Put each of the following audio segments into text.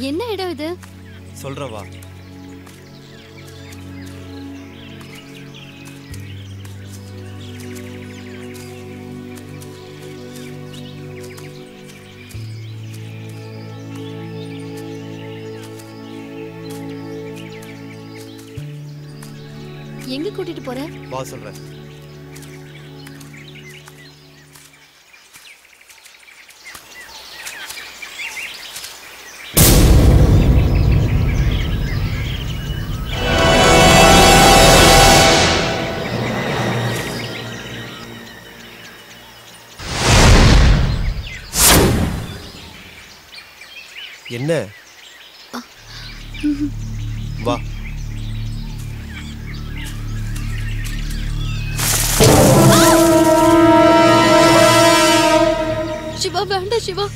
என்ன இடம் இது? சொல்றேன் வா எங்க கூட்டிட்டு போற? வா சொல்றேன். வேண்டாம் சிவா.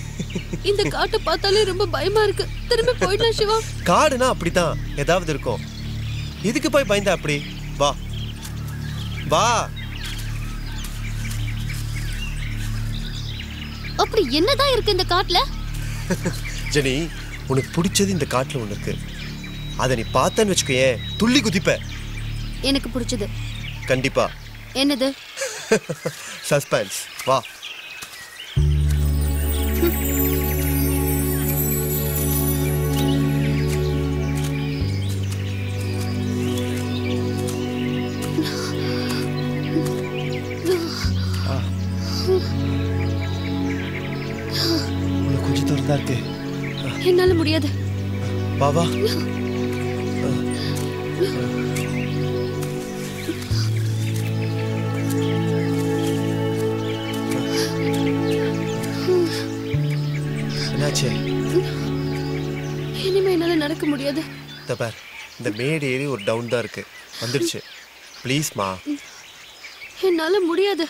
இந்த காட்டை பார்த்தாலே ரொம்ப பயமா இருக்கு. திரும்பி போயிடலாம் சிவா. காடுனா அப்படித்தான். ஏதாவது இருக்கும் இதுக்கு போய் பயந்தா அப்படி வா. வா. அப்படி என்னதான் இருக்கு இந்த காட்டுல? ஜெனி உனக்கு பிடிச்சது இந்த காட்டுல ஒண்ணு இருக்கு. அதை நீ பார்த்தேன்னு வச்சுக்கோயேன் துள்ளி குதிப்ப. எனக்கு பிடிச்சது. கண்டிப்பா. என்னது? சஸ்பென்ஸ் வா. முடியாது வா வா என்னாச்சு? இனிமே என்னால நடக்க முடியாது. இந்த பார் இந்த மேடு ஏறி ஒரு டவுன் தான் இருக்கு. வந்துடுச்சு. ப்ளீஸ்மா என்னால முடியாது.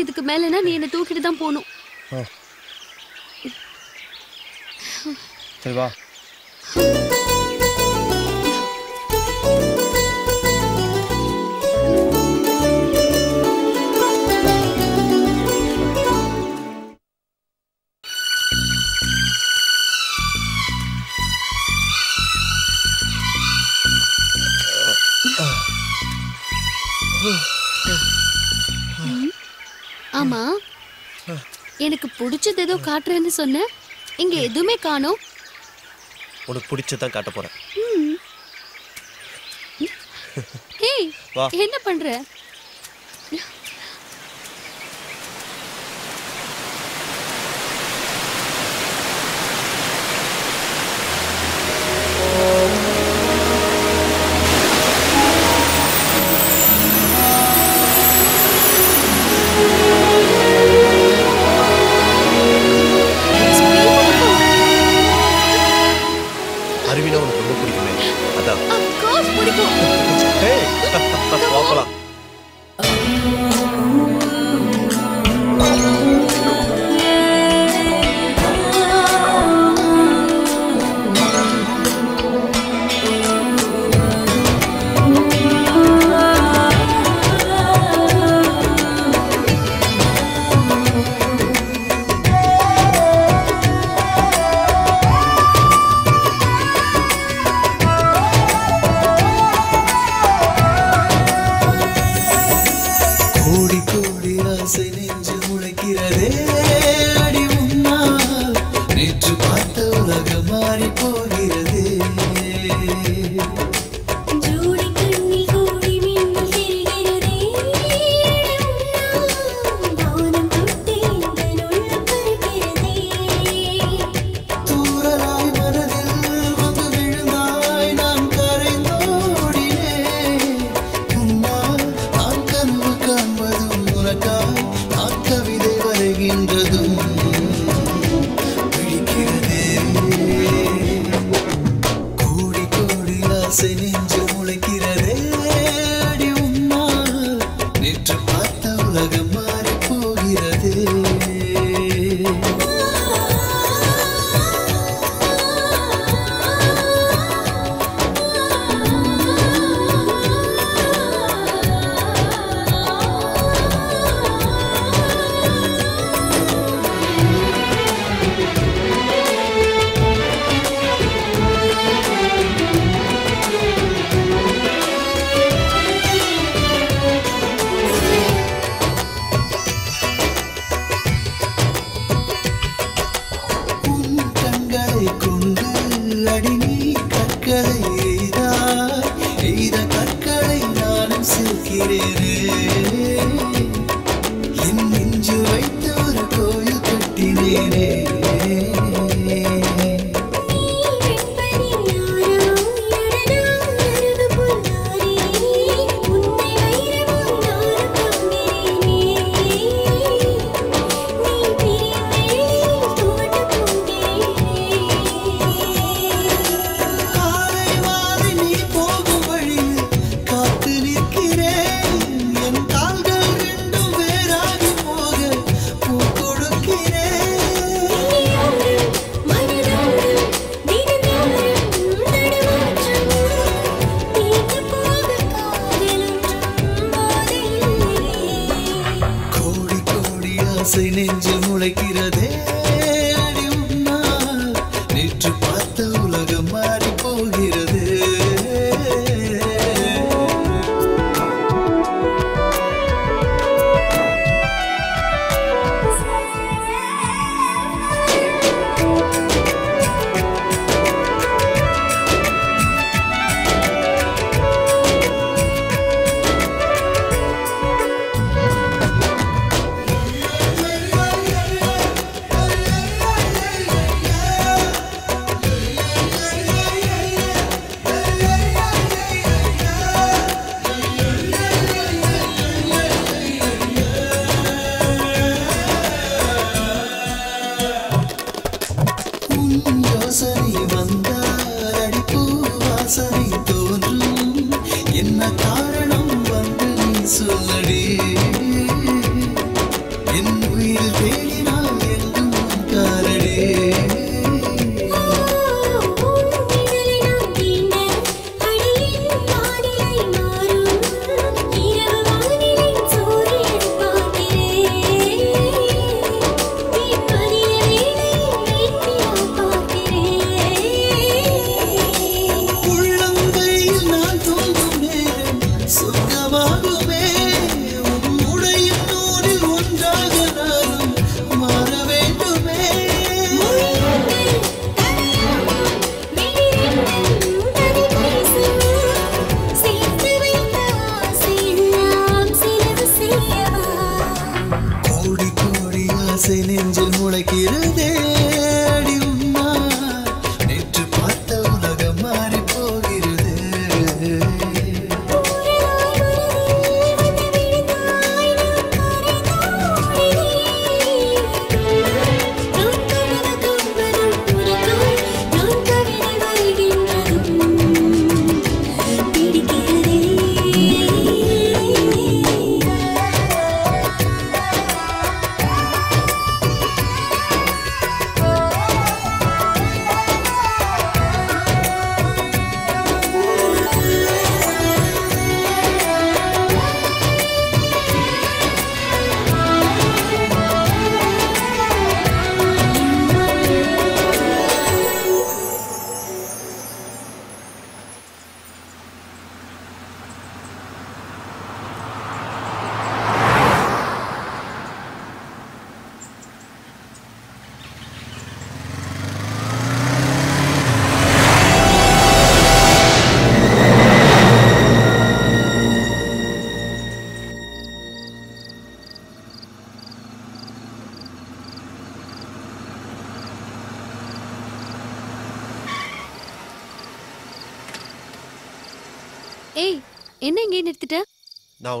இதுக்கு மேலனா நீ என்ன தூக்கிட்டு தான் போகணும். சரி வா. ஆமா. எனக்கு பிடிச்சது ஏதோ காட்டுறேன்னு சொன்ன. இங்க எதுவுமே காணோம். உனக்கு பிடிச்சதான் காட்ட போறேன் ஏய் வா. என்ன பண்ற அருவினா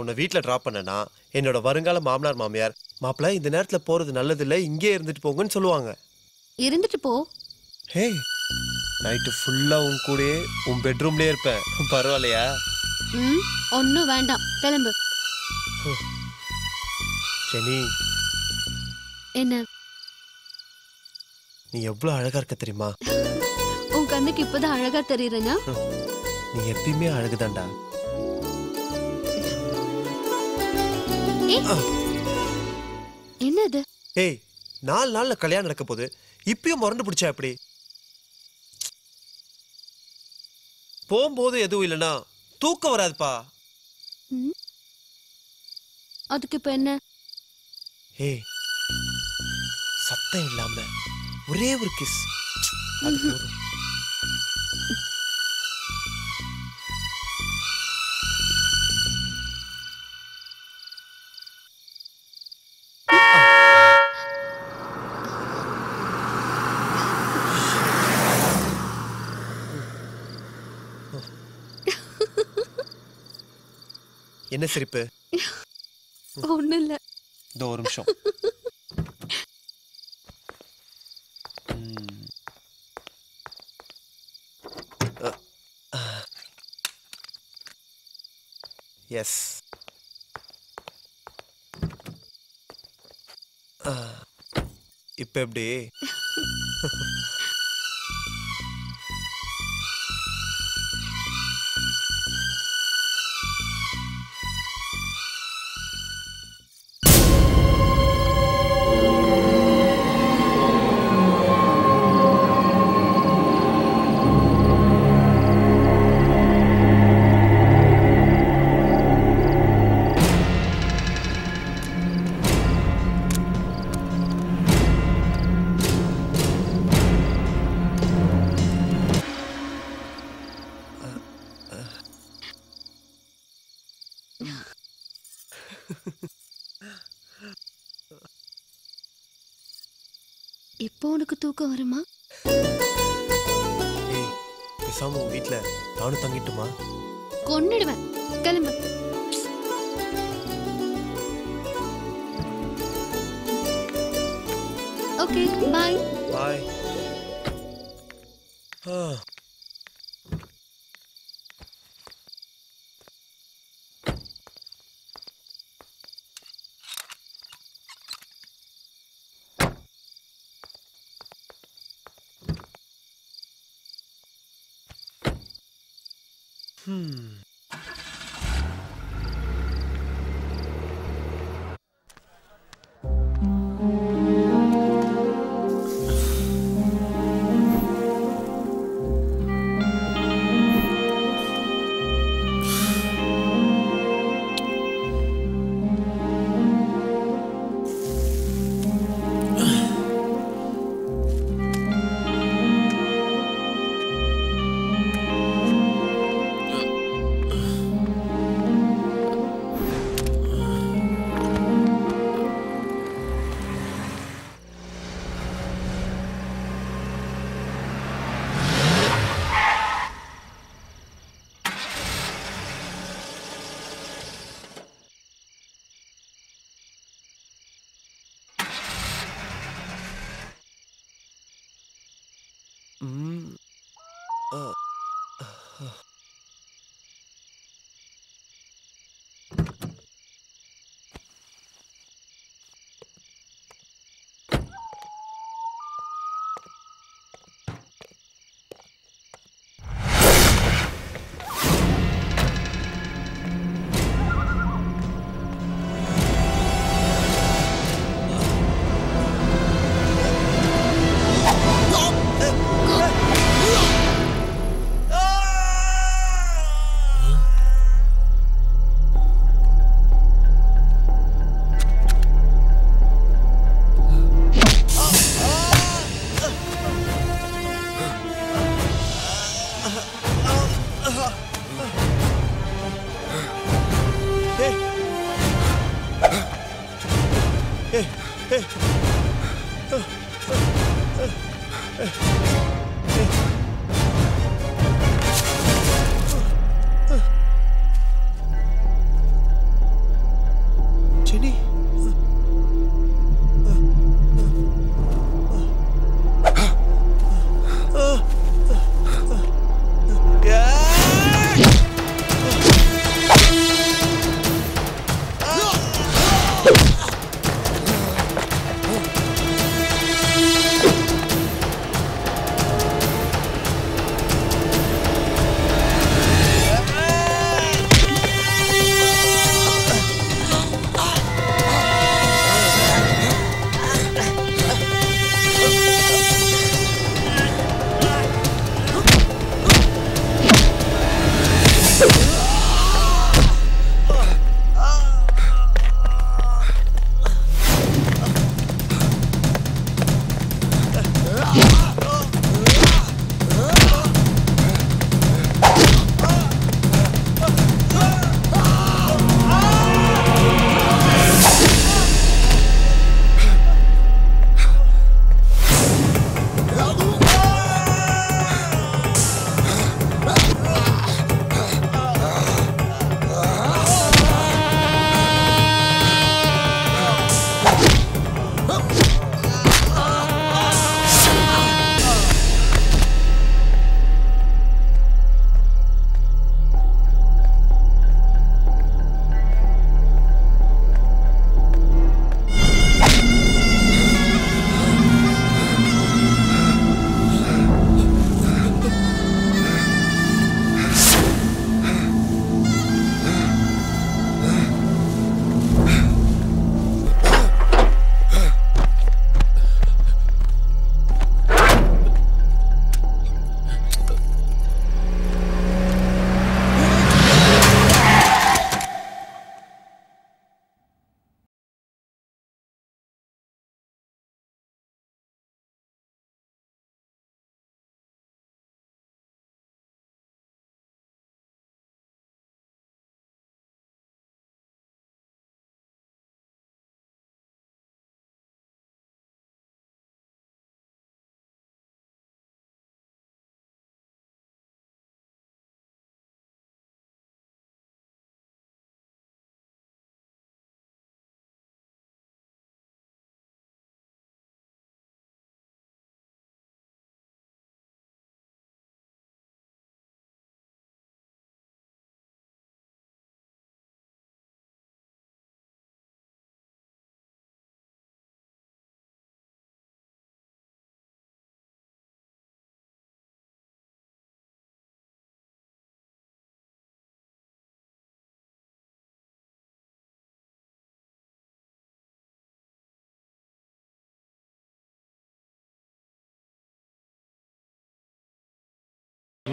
நான் உன்னை வீட்டில் ட்ராப் பண்ணேன்னா என்னோட வருங்கால மாமனார் மாமியார் மாப்பிள்ள இந்த நேரத்தில் போகிறது நல்லதில்லை இங்கே இருந்துட்டு போங்கன்னு சொல்லுவாங்க. இருந்துட்டு போ. ஹே நைட்டு ஃபுல்லாக உன் கூடயே உன் பெட்ரூம்லேயே இருப்பேன். பரவாயில்லையா? ம் ஒன்றும் வேண்டாம். கிளம்பு. ஜெனி. என்ன? நீ எவ்வளோ அழகா இருக்க தெரியுமா? உன் கண்ணுக்கு இப்பதான் அழகா தெரியறேனா நீ எப்பயுமே அழகுதான்டா. என்னது? ஏய் நாலு நாள்ல கல்யாணம் நடக்க போகுது. இப்பயும் முரண்டு பிடிச்சா எப்படி? போகும்போது எதுவும் இல்லைன்னா தூக்கம் வராதுப்பா? அதுக்கு இப்ப என்ன? ஏய் சத்தம் இல்லாம ஒரே ஒரு கிஸ் அது போதும். என்ன சிரிப்பு? ஒண்ணு இல்ல இதோ ஒரு நிமிஷம். எஸ் இப்ப எப்படி? Uh, uh.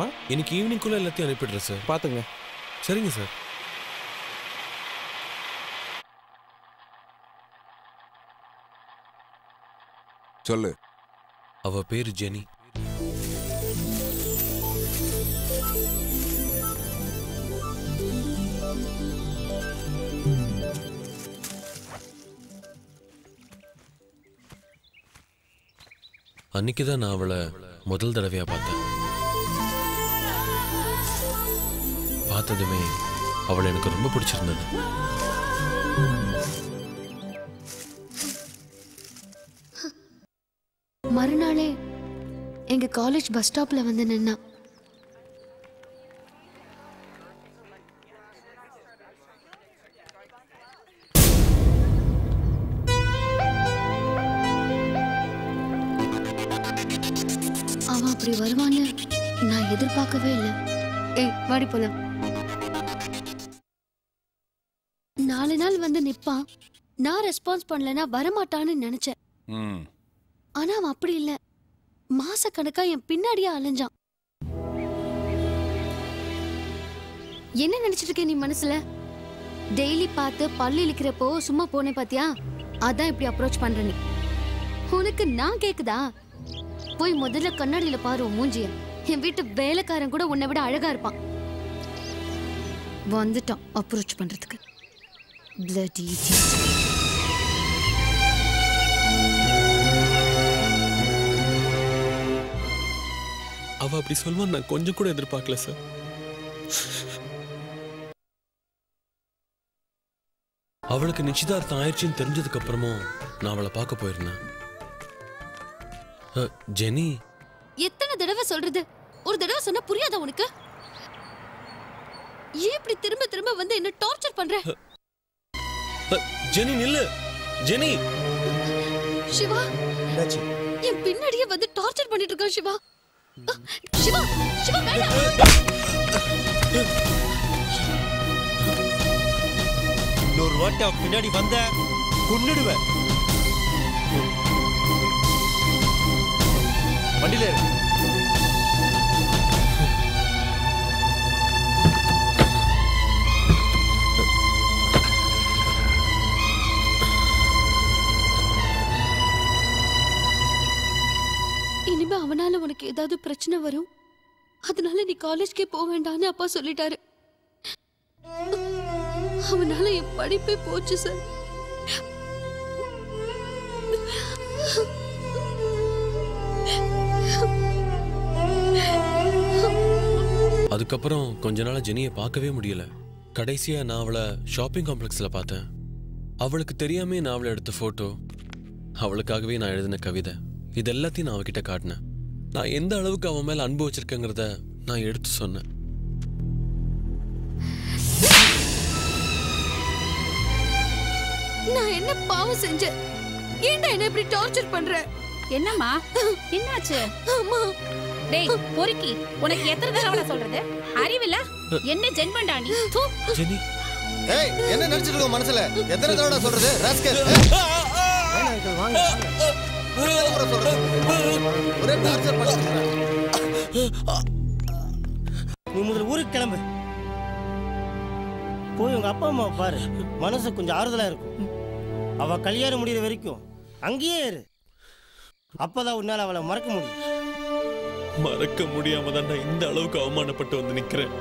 இன்னைக்கு ஈவினிங்குள்ள எல்லாத்தையும் அனுப்பிடுறேன் சார் பார்த்துங்க சரிங்க சார் சொல்லு. அவ பேரு ஜெனி. அன்னைக்கு தான் நான் அவளை முதல் தடவையா பார்த்தேன். பார்த்ததுமே அவளை எனக்கு ரொம்ப பிடிச்சிருந்தது. மறுநாளே எங்க காலேஜ் பஸ் ஸ்டாப்ல வந்து நின்னா. அவன் அப்படி வருவான்னு நான் எதிர்பார்க்கவே இல்லை. ஏய் வாடி போலாம். வந்து நிப்பான். நான் ரெஸ்பான்ஸ் பண்ணலனா வரமாட்டான்னு நினைச்சேன். ஆனா அவன் அப்படி இல்ல. மாசக்கணக்கா என் பின்னாடியே அலைஞ்சான். என்ன நினைச்சிட்டு இருக்க நீ மனசுல? டெய்லி பார்த்து பல்லு இழிக்கிறப்போ சும்மா போனேன் பாத்தியா? அதான் இப்படி அப்ரோச் பண்ற நீ. உனக்கு நான் கேக்குதா? போய் முதல்ல கண்ணாடியில பாரு மூஞ்சிய. என் வீட்டு வேலைக்காரன் கூட உன்னை விட அழகா இருப்பான். வந்துட்டான் அப்ரோச் பண்றதுக்கு. Bloody idiot. அவ அப்படி சொல்லுவான்னு நான் கொஞ்சம் கூட எதிர்பார்க்கல சார் அவளுக்கு நிச்சயதார்த்தம் ஆயிடுச்சுன்னு தெரிஞ்சதுக்கு அப்புறமும் நான் அவளை பார்க்க போயிருந்தேன். ஜெனி? எத்தனை தடவை சொல்றது? ஒரு தடவை சொன்னா புரியாதா உனக்கு? ஏன் இப்படி திரும்ப திரும்ப வந்து என்ன டார்ச்சர் பண்ற? ஜெனி நில்லு ஜெனி சிவா என்னாச்சு என் பின்னாடியே வந்து டார்ச்சர் பண்ணிட்டு இருக்கான் சிவா சிவா சிவா வேண்டாம் இன்னொரு வாட்டி அவன் பின்னாடி வந்த கொன்னுடுவேன் வண்டியில ஏறு. அவனால உனக்கு ஏதாவது பிரச்சனை வரும்? அதனால நீ காலேஜ்க்கே போக வேண்டாம்னு அப்பா சொல்லிட்டாரு. அவனால என் படிப்பே போச்சு சார். அதுக்கப்புறம் கொஞ்ச நாளா ஜெனியை பார்க்கவே முடியல. கடைசியா நான் அவளை ஷாப்பிங் காம்ப்ளெக்ஸ்ல பார்த்தேன். அவளுக்கு தெரியாமே நான் அவளை எடுத்த போட்டோ அவளுக்காகவே நான் எழுதின கவிதை. இது எல்லாத்தையும் நான் அவகிட்ட காட்டினேன். நான் எந்த அளவுக்கு அவன் மேல அன்பு வச்சிருக்கேங்கிறத நான் எடுத்து சொன்னேன். நான் என்ன பாவம் செஞ்சேன்? ஏன்டா என்ன இப்படி டார்ச்சர் பண்ற? என்னம்மா? என்னாச்சு? அம்மா. டேய் பொறுக்கி உனக்கு எத்தனை தடவை நான் சொல்றது? அறிவில்ல? என்ன ஜென்மண்டா நீ? தூ. ஜெனி. ஏய் என்ன நினைச்சிட்டு இருக்க மனசுல? எத்தனை தடவை சொல்றது? ராஸ்கல். வாங்க. சொல்றது ஒரே டார்ச்சர் பண்ணிட்டு நீ முதல்ல ஊருக்கு கிளம்பு. போய் உங்க அப்பா அம்மாவை பாரு. மனசு கொஞ்சம் ஆறுதலா இருக்கும். அவ கல்யாணம் முடியிற வரைக்கும் அங்கேயே இரு. அப்பதான் உன்னால அவளை மறக்க முடியும். மறக்க முடியாம தான் நான் இந்த அளவுக்கு அவமானப்பட்டு வந்து நிக்கிறேன்.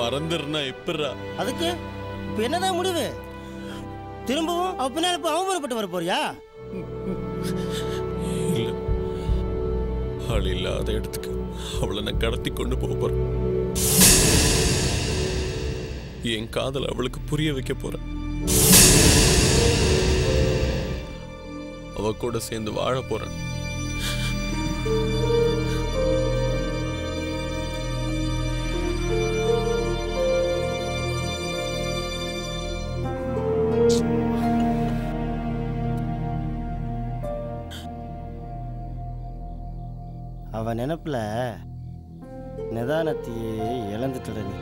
மறந்துடுறா எப்படா அதுக்கு இப்ப என்னதான் முடிவு? திரும்பவும் அவ பின்னால போய் அவமானப்பட்டு வர போறியா? ஆள் இல்லாத இடத்துக்கு அவளை நான் கடத்தி கொண்டு போக போறேன். என் காதல் அவளுக்கு புரிய வைக்க போறேன். அவ கூட சேர்ந்து வாழ போறேன். அவன் நினப்பில் நிதானத்தையே இழந்துட்டுட நீ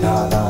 la la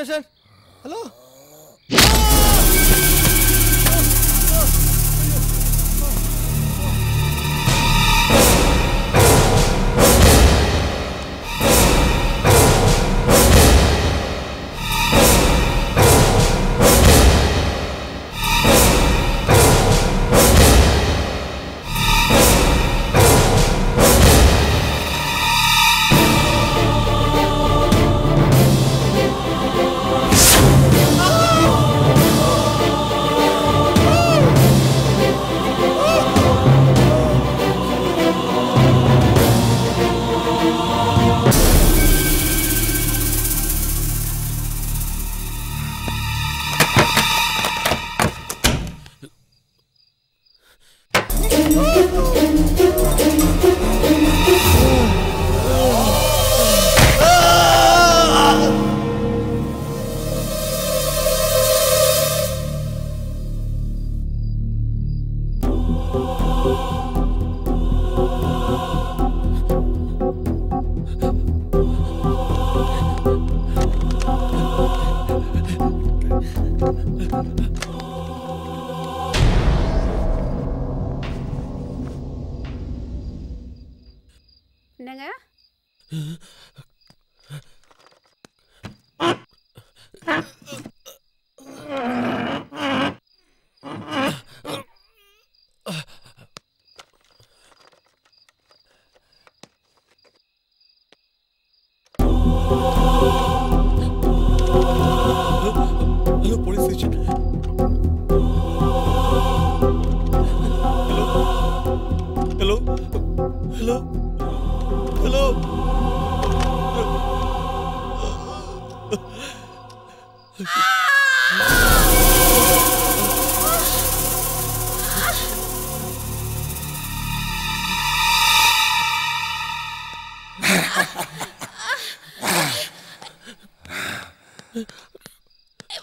போலீஸ்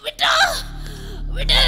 விட்டா விடு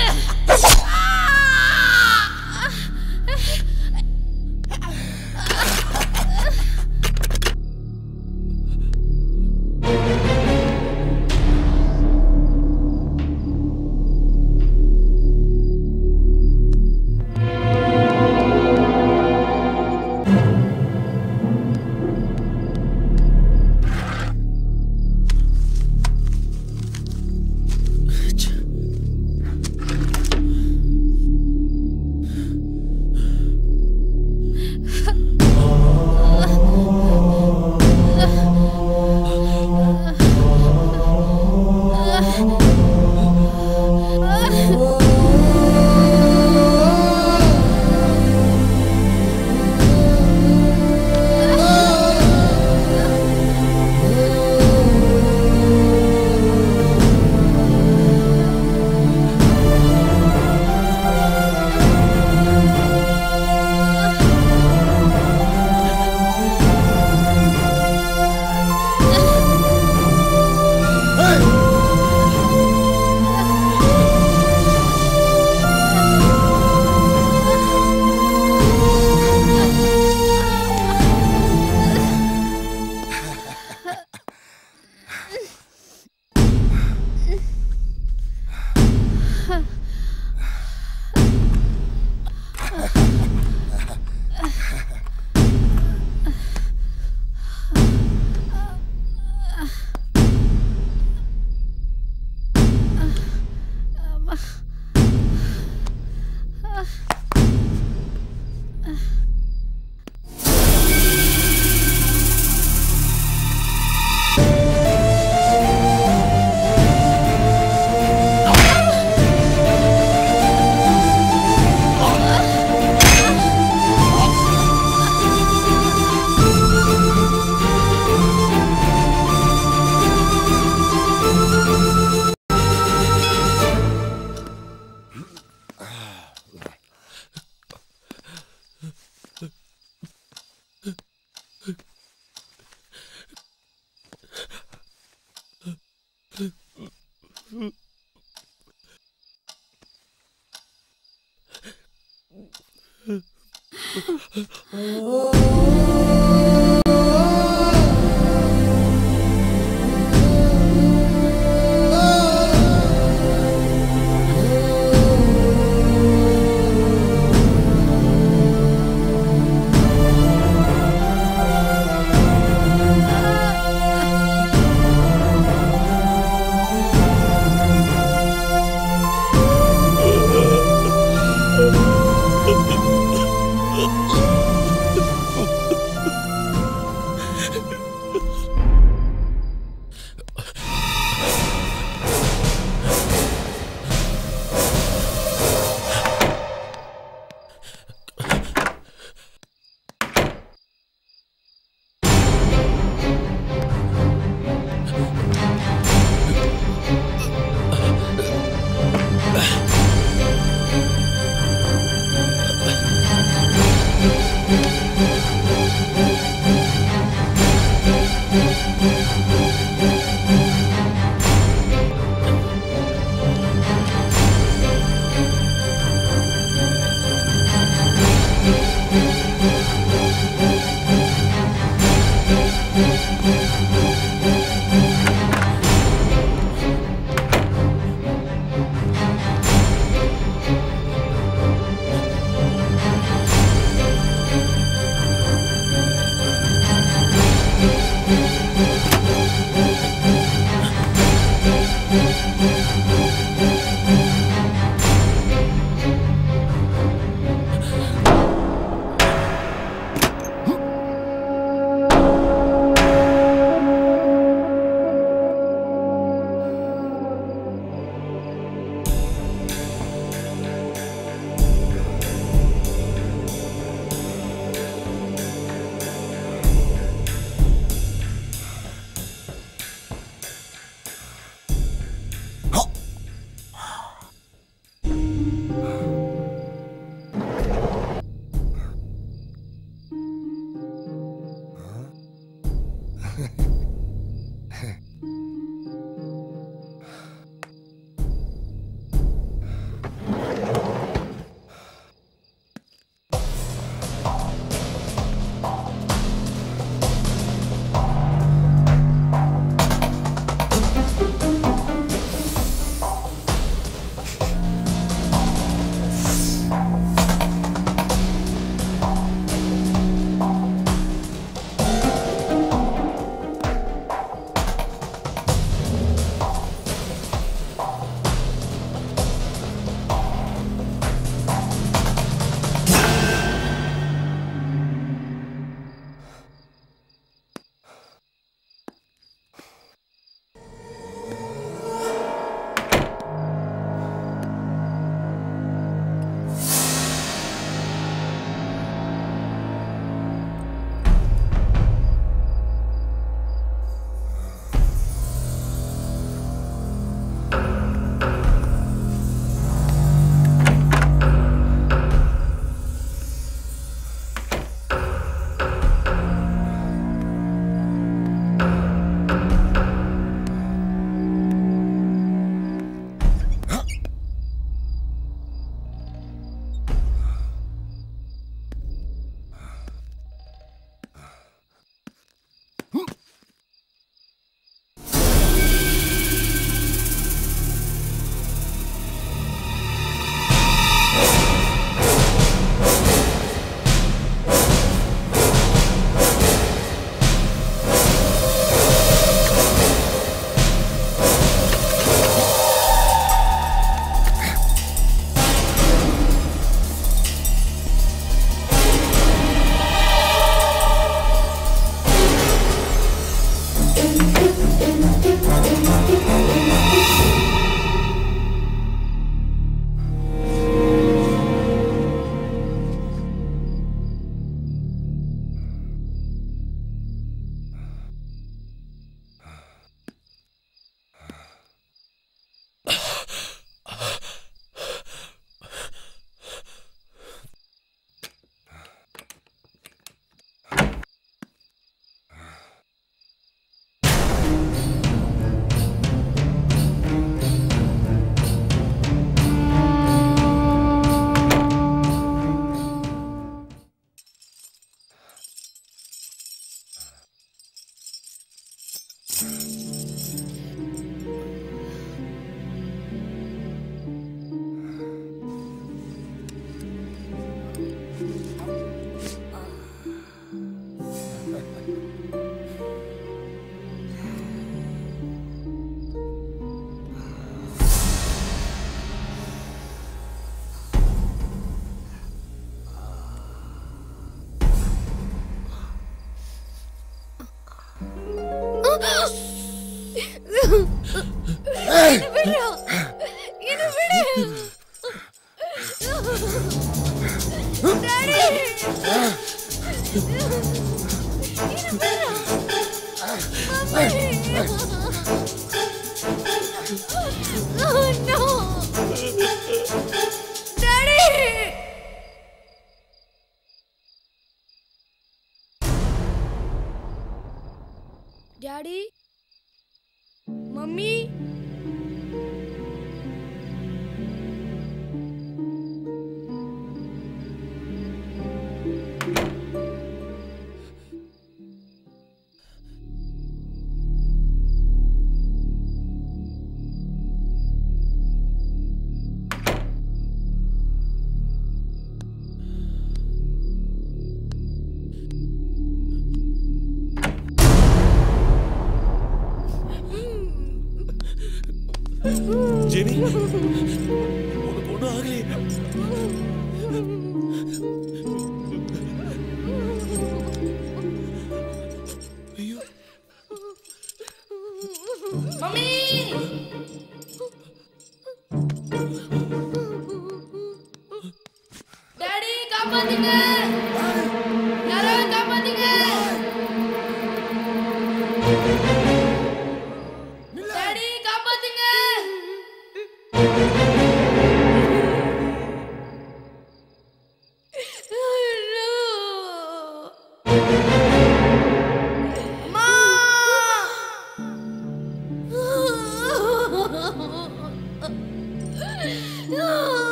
Gabriel!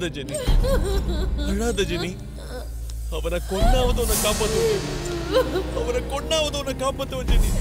அழாத ஜெனி அழாத ஜெனி அவனை கொன்னாவது உன்னை காப்பாத்துவோம் அவனை கொன்னாவது உன்னை காப்பாத்துவோம்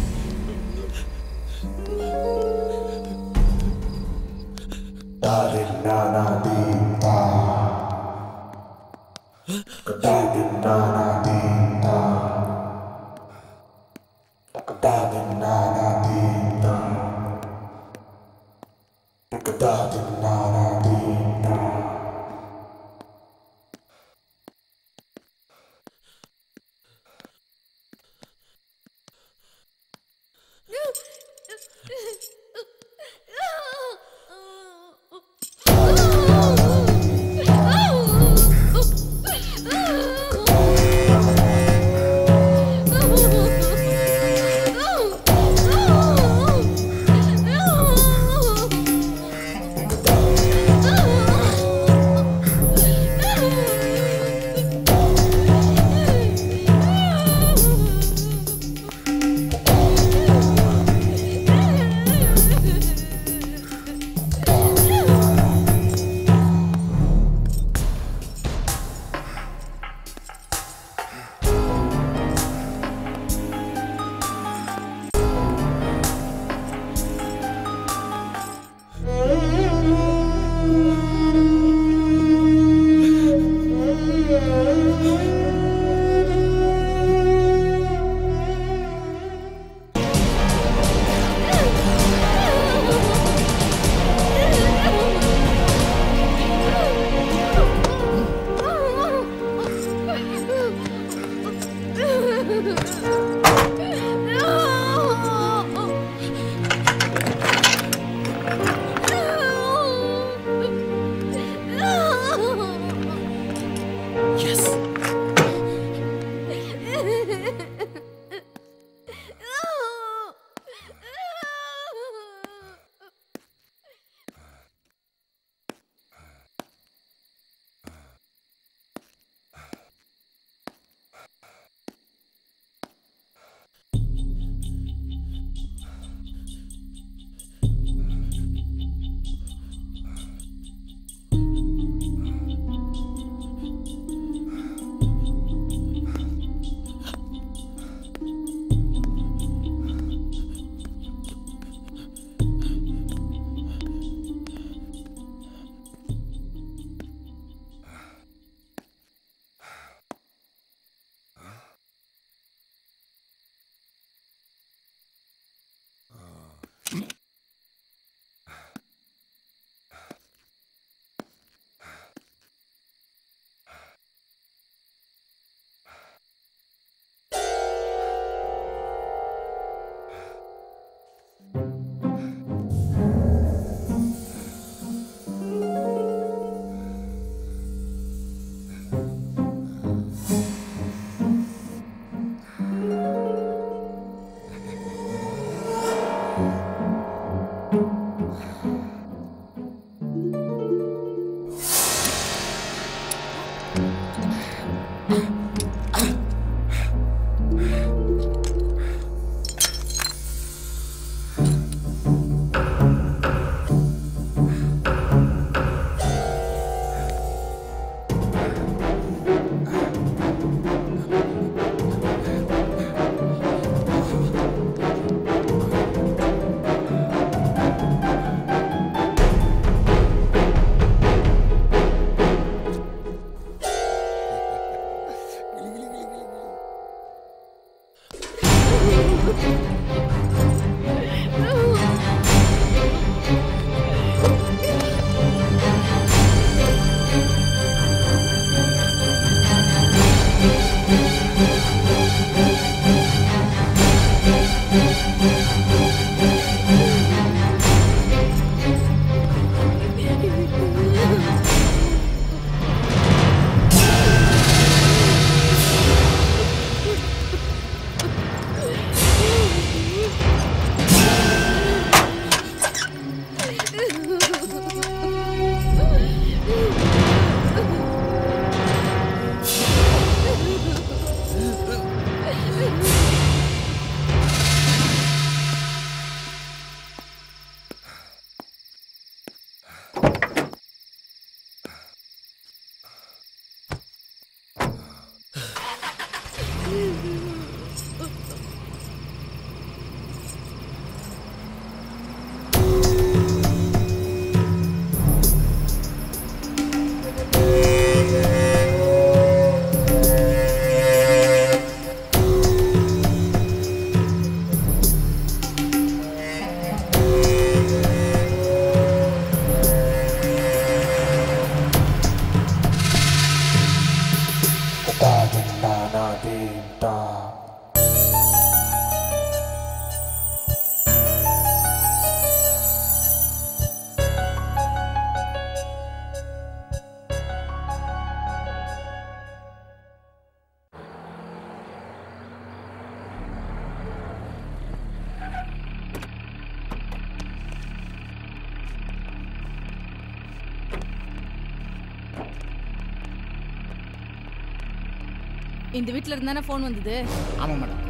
இந்த வீட்ல இருந்தானே ஃபோன் வந்தது? ஆமாம் மேடம்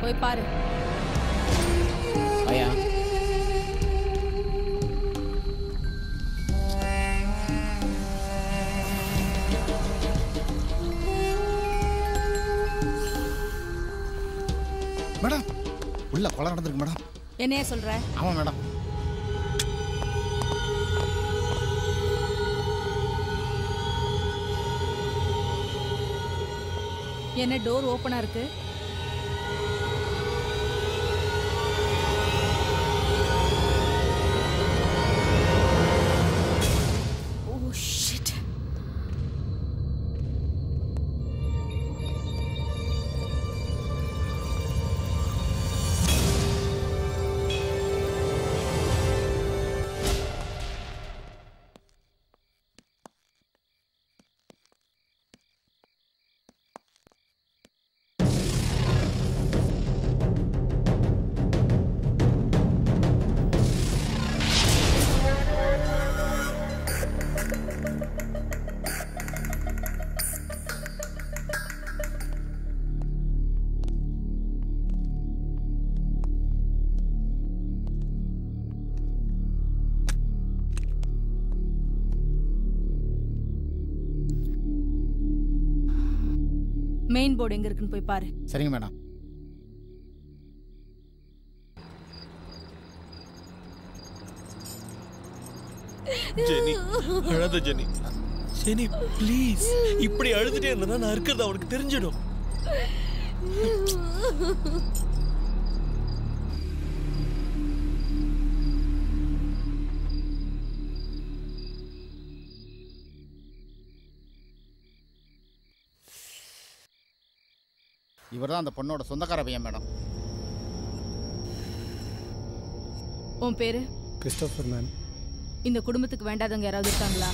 போய் பாரு. ஐயா மேடம் உள்ள கொலை நடந்திருக்கு மேடம் என்னைய சொல்ற? ஆமாம் மேடம் என்ன டோர் ஓப்பனா இருக்கு? மெயின் போர்டு எங்க இருக்குன்னு போய் பாரு. சரிங்க மேடம். ஜெனி அழாத ஜெனி. ஜெனி ப்ளீஸ் இப்படி அழுதுட்டே இருந்தா நான் இருக்கிறது அவனுக்கு தெரிஞ்சிடும். இவர் தான் அந்த பொண்ணோட சொந்தக்கார பையன் மேடம். உன் பேரு? Christopher ma'am. இந்த குடும்பத்துக்கு வேண்டாதவங்க யாராவது இருக்காங்களா?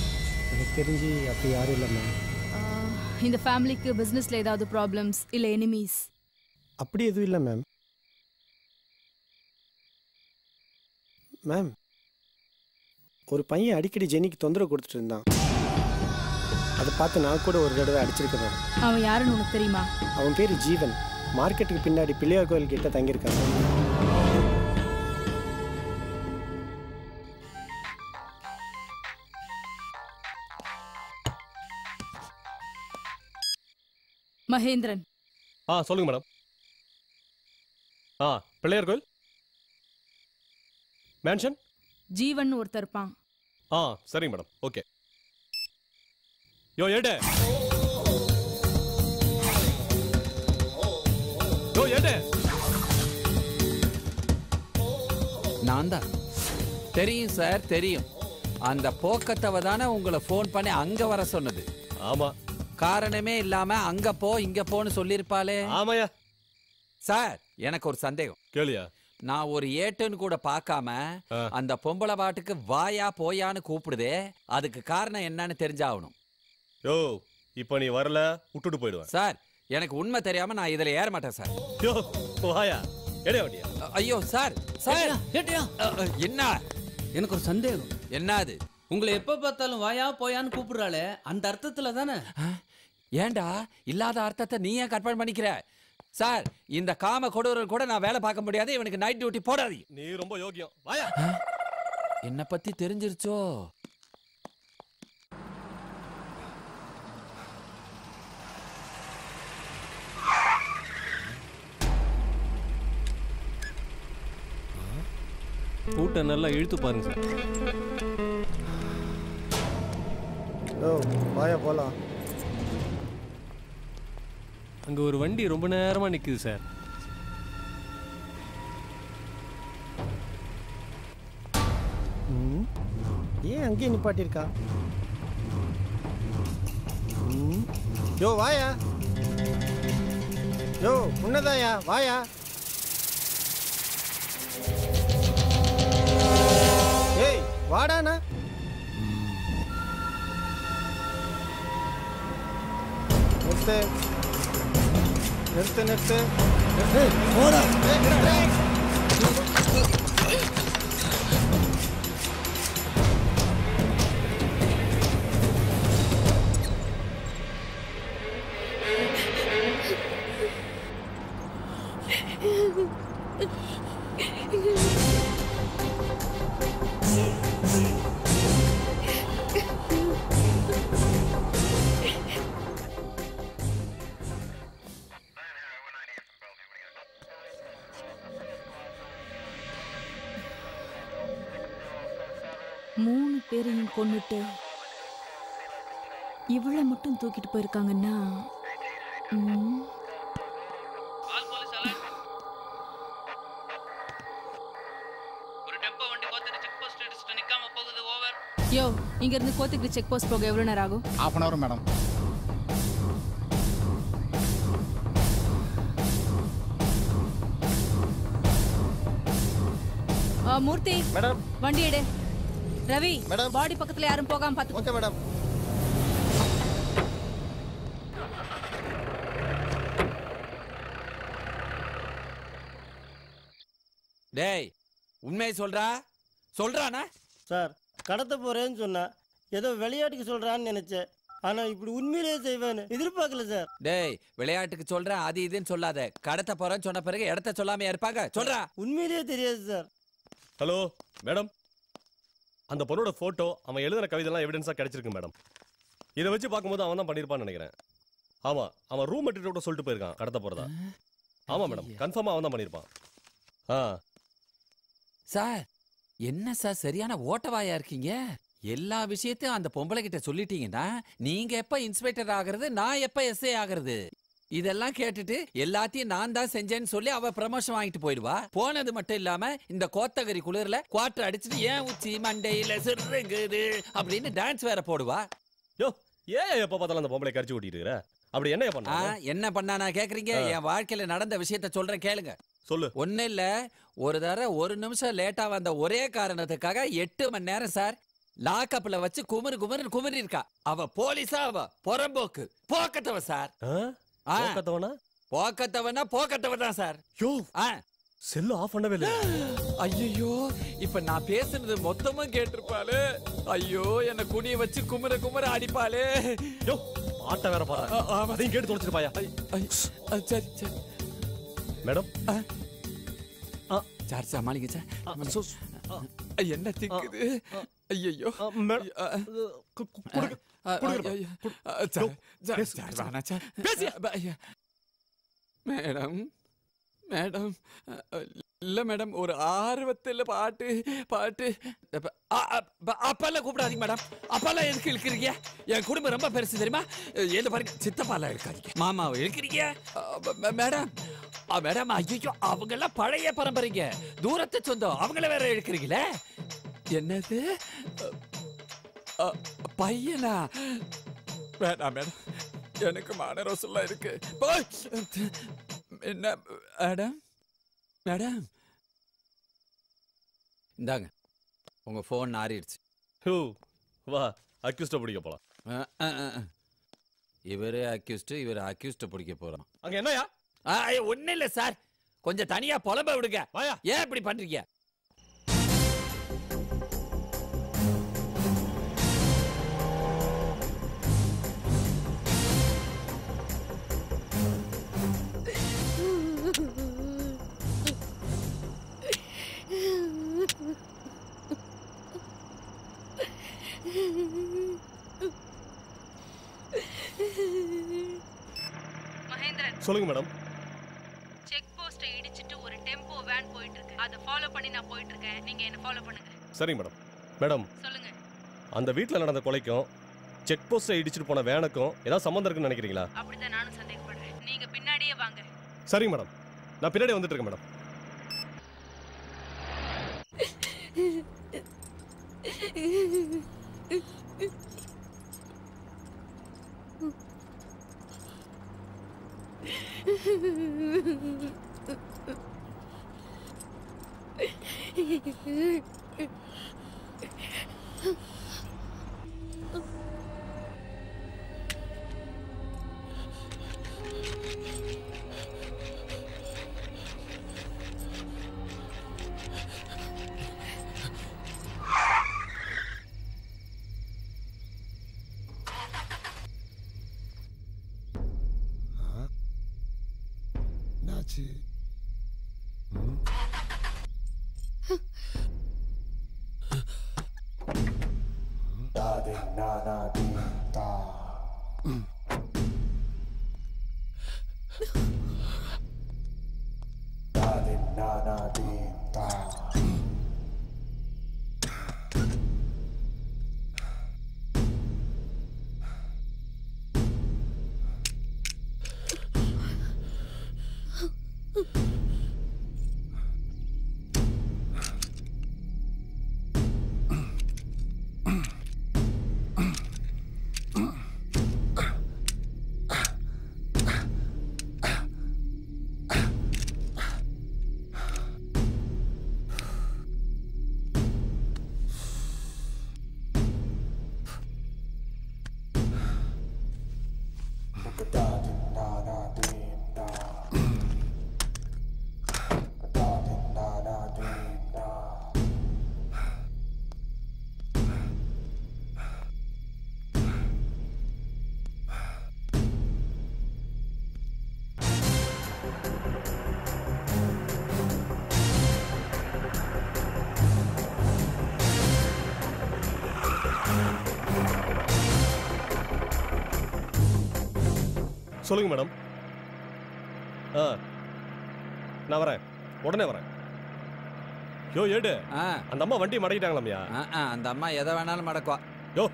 எனக்கு தெரிஞ்சு அப்படி யாரும் இல்லை மேம். இந்த ஃபேமிலிக்கு பிசினஸ்ல ஏதாவது ப்ராப்ளம்ஸ் இல்ல எனிமீஸ் அப்படி எதுவும் இல்லை மேம். மேம் ஒரு பையன் அடிக்கடி ஜெனிக்கு தொந்தரவு கொடுத்துட்டு இருந்தான். அதை பார்த்து நான் கூட ஒரு தடவை அடிச்சிருக்கேன் அவன் யாருன்னு உனக்கு தெரியுமா? அவன் பேர் ஜீவன். மார்க்கெட்டுக்கு பின்னாடி பிள்ளையார் கோயில் கிட்ட தங்கியிருக்கான் மகேந்திரன். ஆ சொல்லுங்க மேடம். ஆ பிள்ளையார் கோயில்? மேன்ஷன் ஜீவன் ஒருத்தர் இருப்பான். ஆ சரிங்க மேடம். ஓகே. யோ ஏடு யோ ஏடு நான் தான் தெரியும் சார் தெரியும். அந்த போக்கத்தவ தானே உங்களை ஃபோன் பண்ணி அங்க வர சொன்னது. ஆமா. காரணமே இல்லாம அங்க போ இங்க போன்னு சொல்லியிருப்பாளே. ஆமாயா சார் எனக்கு ஒரு சந்தேகம். கேளியா நான் ஒரு ஏட்டுன்னு கூட பார்க்காம அந்த பொம்பளை பாட்டுக்கு வாயா போயான்னு கூப்பிடுதே அதுக்கு காரணம் என்னன்னு தெரிஞ்சாகணும். யோ இப்போ நீ வரல விட்டுட்டு போயிடுவேன். சார் எனக்கு உண்மை தெரியாம நான் இதுல ஏற மாட்டேன் சார். யோ வாயா எடைய வண்டியா ஐயோ சார் சார். ஏட்டியா என்ன? எனக்கு ஒரு சந்தேகம். என்ன அது உங்களை எப்ப பார்த்தாலும் வாயா போயான்னு கூப்பிடுறாளே அந்த அர்த்தத்துல தானே? ஏன்டா இல்லாத அர்த்தத்தை நீ ஏன் கற்பனை பண்ணிக்கிற? சார் இந்த காம கொடூரர் கூட நான் வேலை பார்க்க முடியாது இவனுக்கு நைட் டியூட்டி போடாது நீ ரொம்ப யோக்கியம் வாயா. என்ன பத்தி தெரிஞ்சிருச்சோ? பூட்டை நல்லா இழுத்து பாருங்க சார். ஓ வாயா போகலாம் அங்க ஒரு வண்டி ரொம்ப நேரமா நிக்குது சார். ஏன் அங்கேயே நிப்பாட்டியிருக்கா? யோ வாயா. யோ உன்னதாயா வாயா. வாடாண்ணா. நிறுத்து. நிறுத்து நிறுத்து. போடா. போகுது ஓவர் யோ இங்க இருந்து கோத்தகிரி செக் போஸ்ட் போக எவ்வளவு நேரம் ஆகும்? ஹாஃப் அன் அவர் மேடம் ஆ, மூர்த்தி. மேடம் வண்டி எடு. ரவி மேடம். பாடி பக்கத்துல யாரும் போகாம பாத்து ஓகே மேடம் டேய் உண்மையை சொல்றா? சொல்றானா? சார் கடத்த போறேன்னு சொன்னா ஏதோ விளையாட்டுக்கு சொல்றான்னு நினைச்சேன். ஆனா இப்படி உண்மையிலேயே செய்வேன்னு எதிர்பார்க்கல சார். டேய் விளையாட்டுக்கு சொல்றேன் அது இதுன்னு சொல்லாத. கடத்த போறேன்னு சொன்ன பிறகு இடத்த சொல்லாம இருப்பாங்க? சொல்றா. உண்மையிலேயே தெரியாது சார். Hello madam. அந்த பொண்ணோட ஃபோட்டோ அவன் எழுதின கவிதைலாம் எவிடன்ஸாக கிடைச்சிருக்கு மேடம். இதை வச்சு பார்க்கும்போது அவன் தான் பண்ணியிருப்பான்னு நினைக்கிறேன். ஆமா அவன் ரூம் மெட்டீரியல் சொல்லிட்டு போயிருக்கான் கடத்த போறதா. ஆமா மேடம். கன்ஃபார்மாக அவன் தான் பண்ணியிருப்பான். ஆ. சார் என்ன சார் சரியான ஓட்டவாயா இருக்கீங்க? எல்லா விஷயத்தையும் அந்த பொம்பளை கிட்ட சொல்லிட்டீங்கன்னா நீங்க எப்ப இன்ஸ்பெக்டர் ஆகுறது நான் எப்ப எஸ்ஐ ஆகுறது? இதெல்லாம் கேட்டுட்டு எல்லாத்தையும் நான் தான் செஞ்சேன்னு சொல்லி அவ ப்ரமோஷன் வாங்கிட்டு போயிடுவா. போனது மட்டும் இல்லாம இந்த கோத்தகிரி குளிர்ல குவாட்டர் அடிச்சுட்டு ஏன் உச்சி மண்டையில சிறுங்குது அப்படின்னு டான்ஸ் வேற போடுவா. யோ ஏன் எப்போ பார்த்தாலும் அந்த பொம்பளை கரிச்சு ஓட்டிட்டு இருக்கிற? அப்படி என்ன பண்ணா என்ன பண்ணானா கேக்குறீங்க? ஆ. என் வாழ்க்கையில நடந்த விஷயத்த சொல்றேன் கேளுங்க. சொல்லு. ஒண்ணு இல்ல ஒரு தடவை ஒரு நிமிஷம் லேட்டா வந்த ஒரே காரணத்துக்காக எட்டு மணி நேரம் சார் லாக்கப்ல வச்சு குமுறு குமுறு குமுறி இருக்கா அவ போலீஸா அவ புறம்போக்கு. போக்கத்தவ சார் ஆ. போக்கத்தவனா? போக்கத்தவனா போக்கத்தவ தான் சார் யோ! செல்லு ஆஃப் பண்ணவே இல்லை. ஐயோ இப்ப நான் பேசுனது மொத்தமும் கேட்டிருப்பாளே. ஐயோ என்ன குனிய வச்சு குமுற குமுற அடிப்பாளே. யோ ஆட்ட வேற பாரு அதையும் கேட்டு தொலைச்சிருப்பாயா சரி சரி. மேடம் சார் சமாளிங்க சார் என்ன திக்குது ஐயோ மேடம் மேடம் இல்ல மேடம் ஒரு ஆர்வத்தில் பாட்டு பாட்டு. அ- அப்பெல்லாம் கூப்பிடாதீங்க மேடம் அப்பெல்லாம் எதுக்கு இழுக்கிறீங்க? என் குடும்பம் ரொம்ப பெருசு தெரியுமா? எந்த பாருங்க சித்தப்பாலாம் இருக்காதீங்க. மாமாவை இழுக்கிறீங்க? மேடம் மேடம் ஐயோ அவங்கெல்லாம் பழைய பரம்பரைங்க. தூரத்து சொந்தம் அவங்கள வேற இழுக்கிறீங்களே? என்னது? பையனா? வேணாம் மேடம் எனக்கு மான ரோசெல்லாம் இருக்கு என்ன மேடம் மேடம். இந்தாங்க. உங்க ஃபோன் நாறிடுச்சு. ஹூ வா அக்யூஸ்ட பிடிக்க போலாம். இவரு அக்யூஸ்ட் இவர் அக்யூஸ்ட பிடிக்க போறோம் அங்க என்னயா ஒன்னும் இல்ல சார். கொஞ்சம் தனியா புலம்ப விடுங்க. ஏன் இப்படி பண்றீங்க? மகேந்திரன் சொல்லுங்க மேடம். செக் போஸ்ட்டை இடிச்சிட்டு ஒரு டெம்போ வேன் போயிட்டு இருக்கு அதை ஃபாலோ பண்ணி நான் போயிட்டு இருக்கேன் நீங்க என்ன ஃபாலோ பண்ணுங்க. சரிங்க மேடம். மேடம் சொல்லுங்க. அந்த வீட்டில் நடந்த கொலைக்கும் செக் போஸ்ட்டை இடிச்சிட்டு போன வேனுக்கும் ஏதாவது சம்மந்தம் இருக்குன்னு நினைக்கிறீங்களா? அப்படிதான் நானும் சந்தேகப்படுறேன். நீங்க பின்னாடியே வாங்க. சரிங்க மேடம். நான் பின்னாடி வந்துட்டு இருக்கேன் மேடம். என்னாச்சு சொல்லுங்க மேடம். ஆ. நான் வரேன். உடனே வரேன். யோ ஏடு. அந்த அம்மா வண்டி மடக்கிட்டாங்களாம்யா? அந்த அம்மா எதை வேணாலும் மடக்குவா. யோ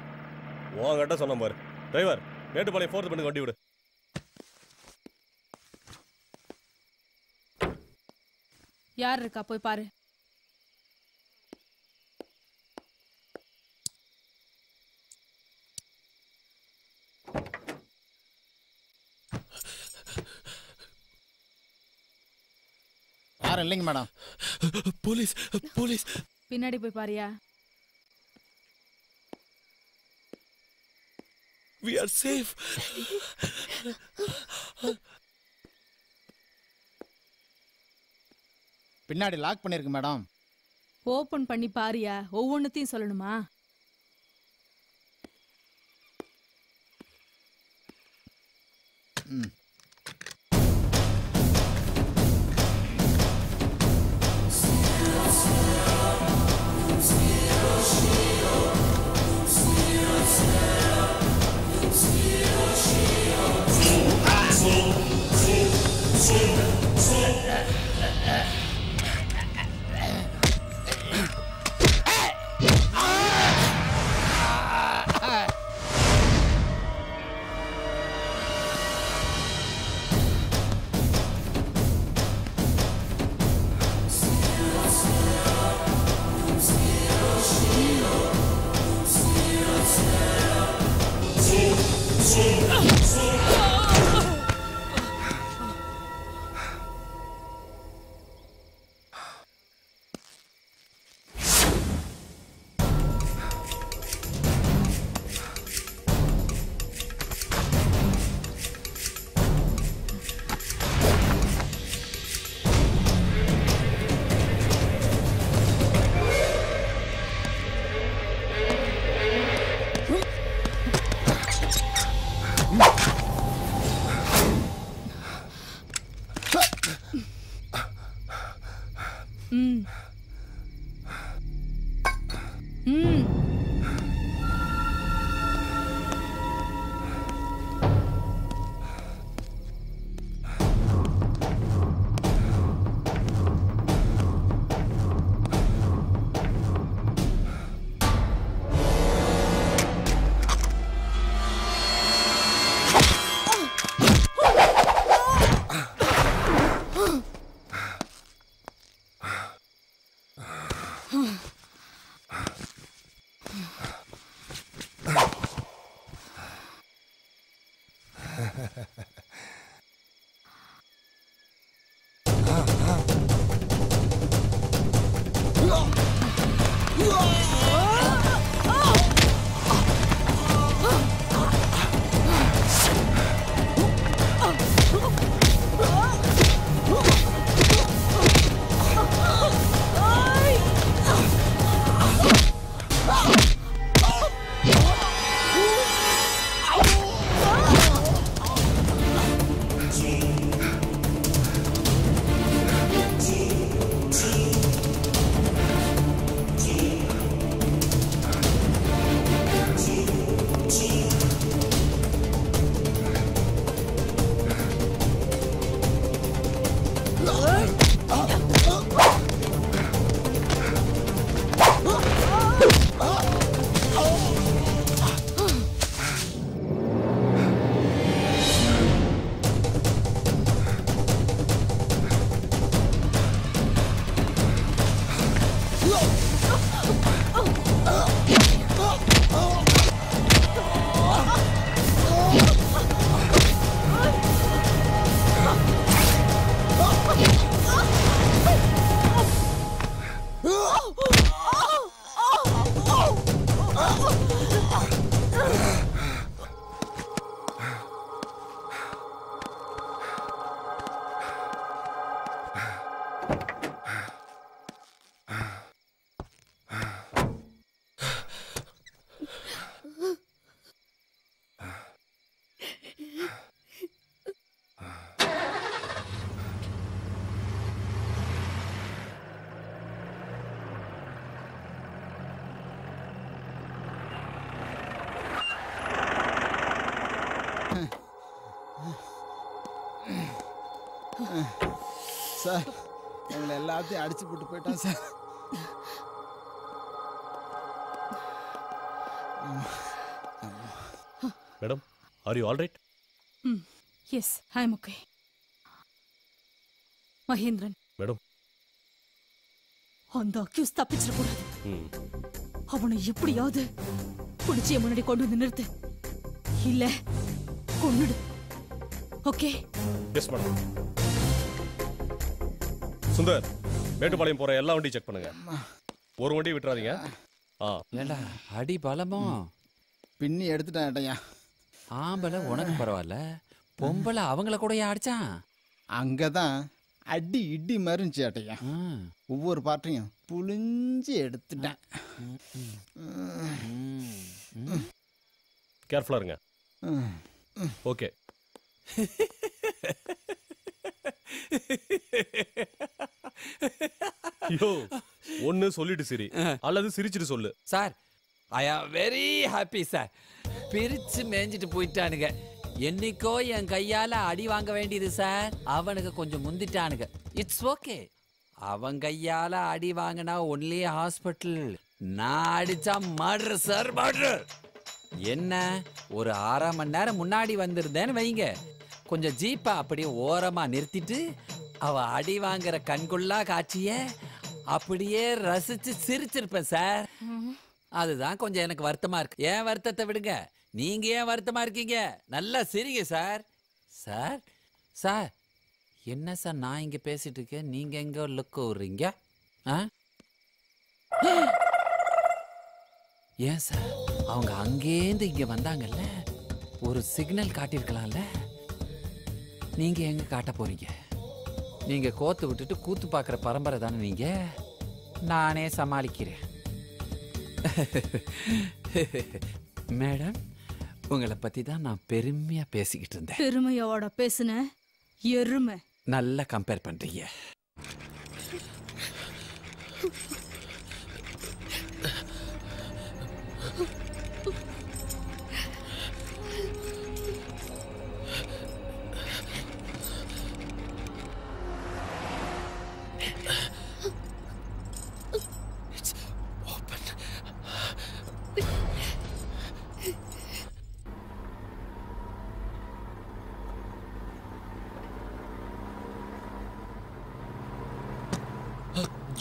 உங்ககிட்ட சொன்ன பாரு. டிரைவர் மேட்டுப்பாளையம் ஃபோர்த் பண்ணுங்க வண்டி விடு. யார் இருக்கா? போய் பாரு. யாரும் இல்லைங்க மேடம். Police police. பின்னாடி போய் பாரியா. வி ஆர் சேஃப் பின்னாடி லாக் பண்ணிருக்கு மேடம். ஓபன் பண்ணி பாரியா. ஒவ்வொன்றுத்தையும் சொல்லணுமா? ம் ம். Sim, sim, sim. எல்லாத்தையும் அடிச்சு போட்டு போயிட்டான் sir. Madam are you all right hmm yes I am okay Mahendran. Madam. அந்த அக்யூஸ் தப்பிச்சிடக்கூடாது. அவனை எப்படியாவது பிடிச்சி என் முன்னாடி கொண்டு வந்து நிறுத்து. இல்ல கொன்னுடு. Okay yes madam Sundar. Mettupalayam போற எல்லா வண்டியும் செக் பண்ணுங்க. ஒரு வண்டி விட்டுறாதீங்க. ஆ. ஏண்டா அடி பலமோ? பின்னி எடுத்துட்டேன் ஏட்டையா ஆம்பளை உனக்கு பரவாயில்ல. பொம்பளை அவங்கள கூட அடிச்சான்? அங்கதான் அடி இடி மாதிரி இருந்துச்சு ஏட்டையா ஒவ்வொரு பாட்டையும் புளிஞ்சு எடுத்துட்டேன். கேர்ஃபுல்லா இருங்க. ஓகே யோ ஒன்னு சொல்லிட்டு சிரி. அல்லது சிரிச்சிட்டு சொல்லு. Sir I am very happy sir பிரிச்சு மேய்ஞ்சிட்டு போயிட்டானுங்க. என்னைக்கோ என் கையால அடி வாங்க வேண்டியது சார் அவனுக்கு கொஞ்சம் முந்திட்டானுங்க. இட்ஸ் ஓகே அவன் கையால அடி வாங்கினா ஒன்லி ஹாஸ்பிட்டல் நான் அடிச்சா மர்டர் சார் மர்டர் என்ன? ஒரு அரை மணி நேரம் முன்னாடி வந்திருந்தேன்னு வைங்க. கொஞ்சம் ஜீப்பை அப்படியே ஓரமா நிறுத்திட்டு அவ அடி வாங்குற கண்குள்ளா காட்சிய அப்படியே ரசிச்சு சிரிச்சிருப்பேன் சார். அதுதான் கொஞ்சம் எனக்கு வருத்தமா இருக்கு. ஏன் வருத்தத்தை விடுங்க? நீங்க ஏன் வருத்தமா இருக்கீங்க? நல்லா சிரிங்க சார். சார் சார் என்ன சார் நான் இங்க பேசிட்டு இருக்கேன்? நீங்க எங்க லுக் விடுறீங்க? ஆ? ஏன் சார்? அவங்க அங்கேருந்து இங்க வந்தாங்கல்ல? ஒரு சிக்னல் காட்டியிருக்கலாம்ல? நீங்க எங்க காட்ட போறீங்க? நீங்க கோத்து விட்டுட்டு கூத்து பார்க்குற பரம்பரை தானே நீங்க? நானே சமாளிக்கிறேன். மேடம் உங்களை பத்தி தான் நான் பெருமையா பேசிக்கிட்டு இருந்தேன். பெருமையோட பேசுன எருமை. நல்லா கம்பேர் பண்றீங்க.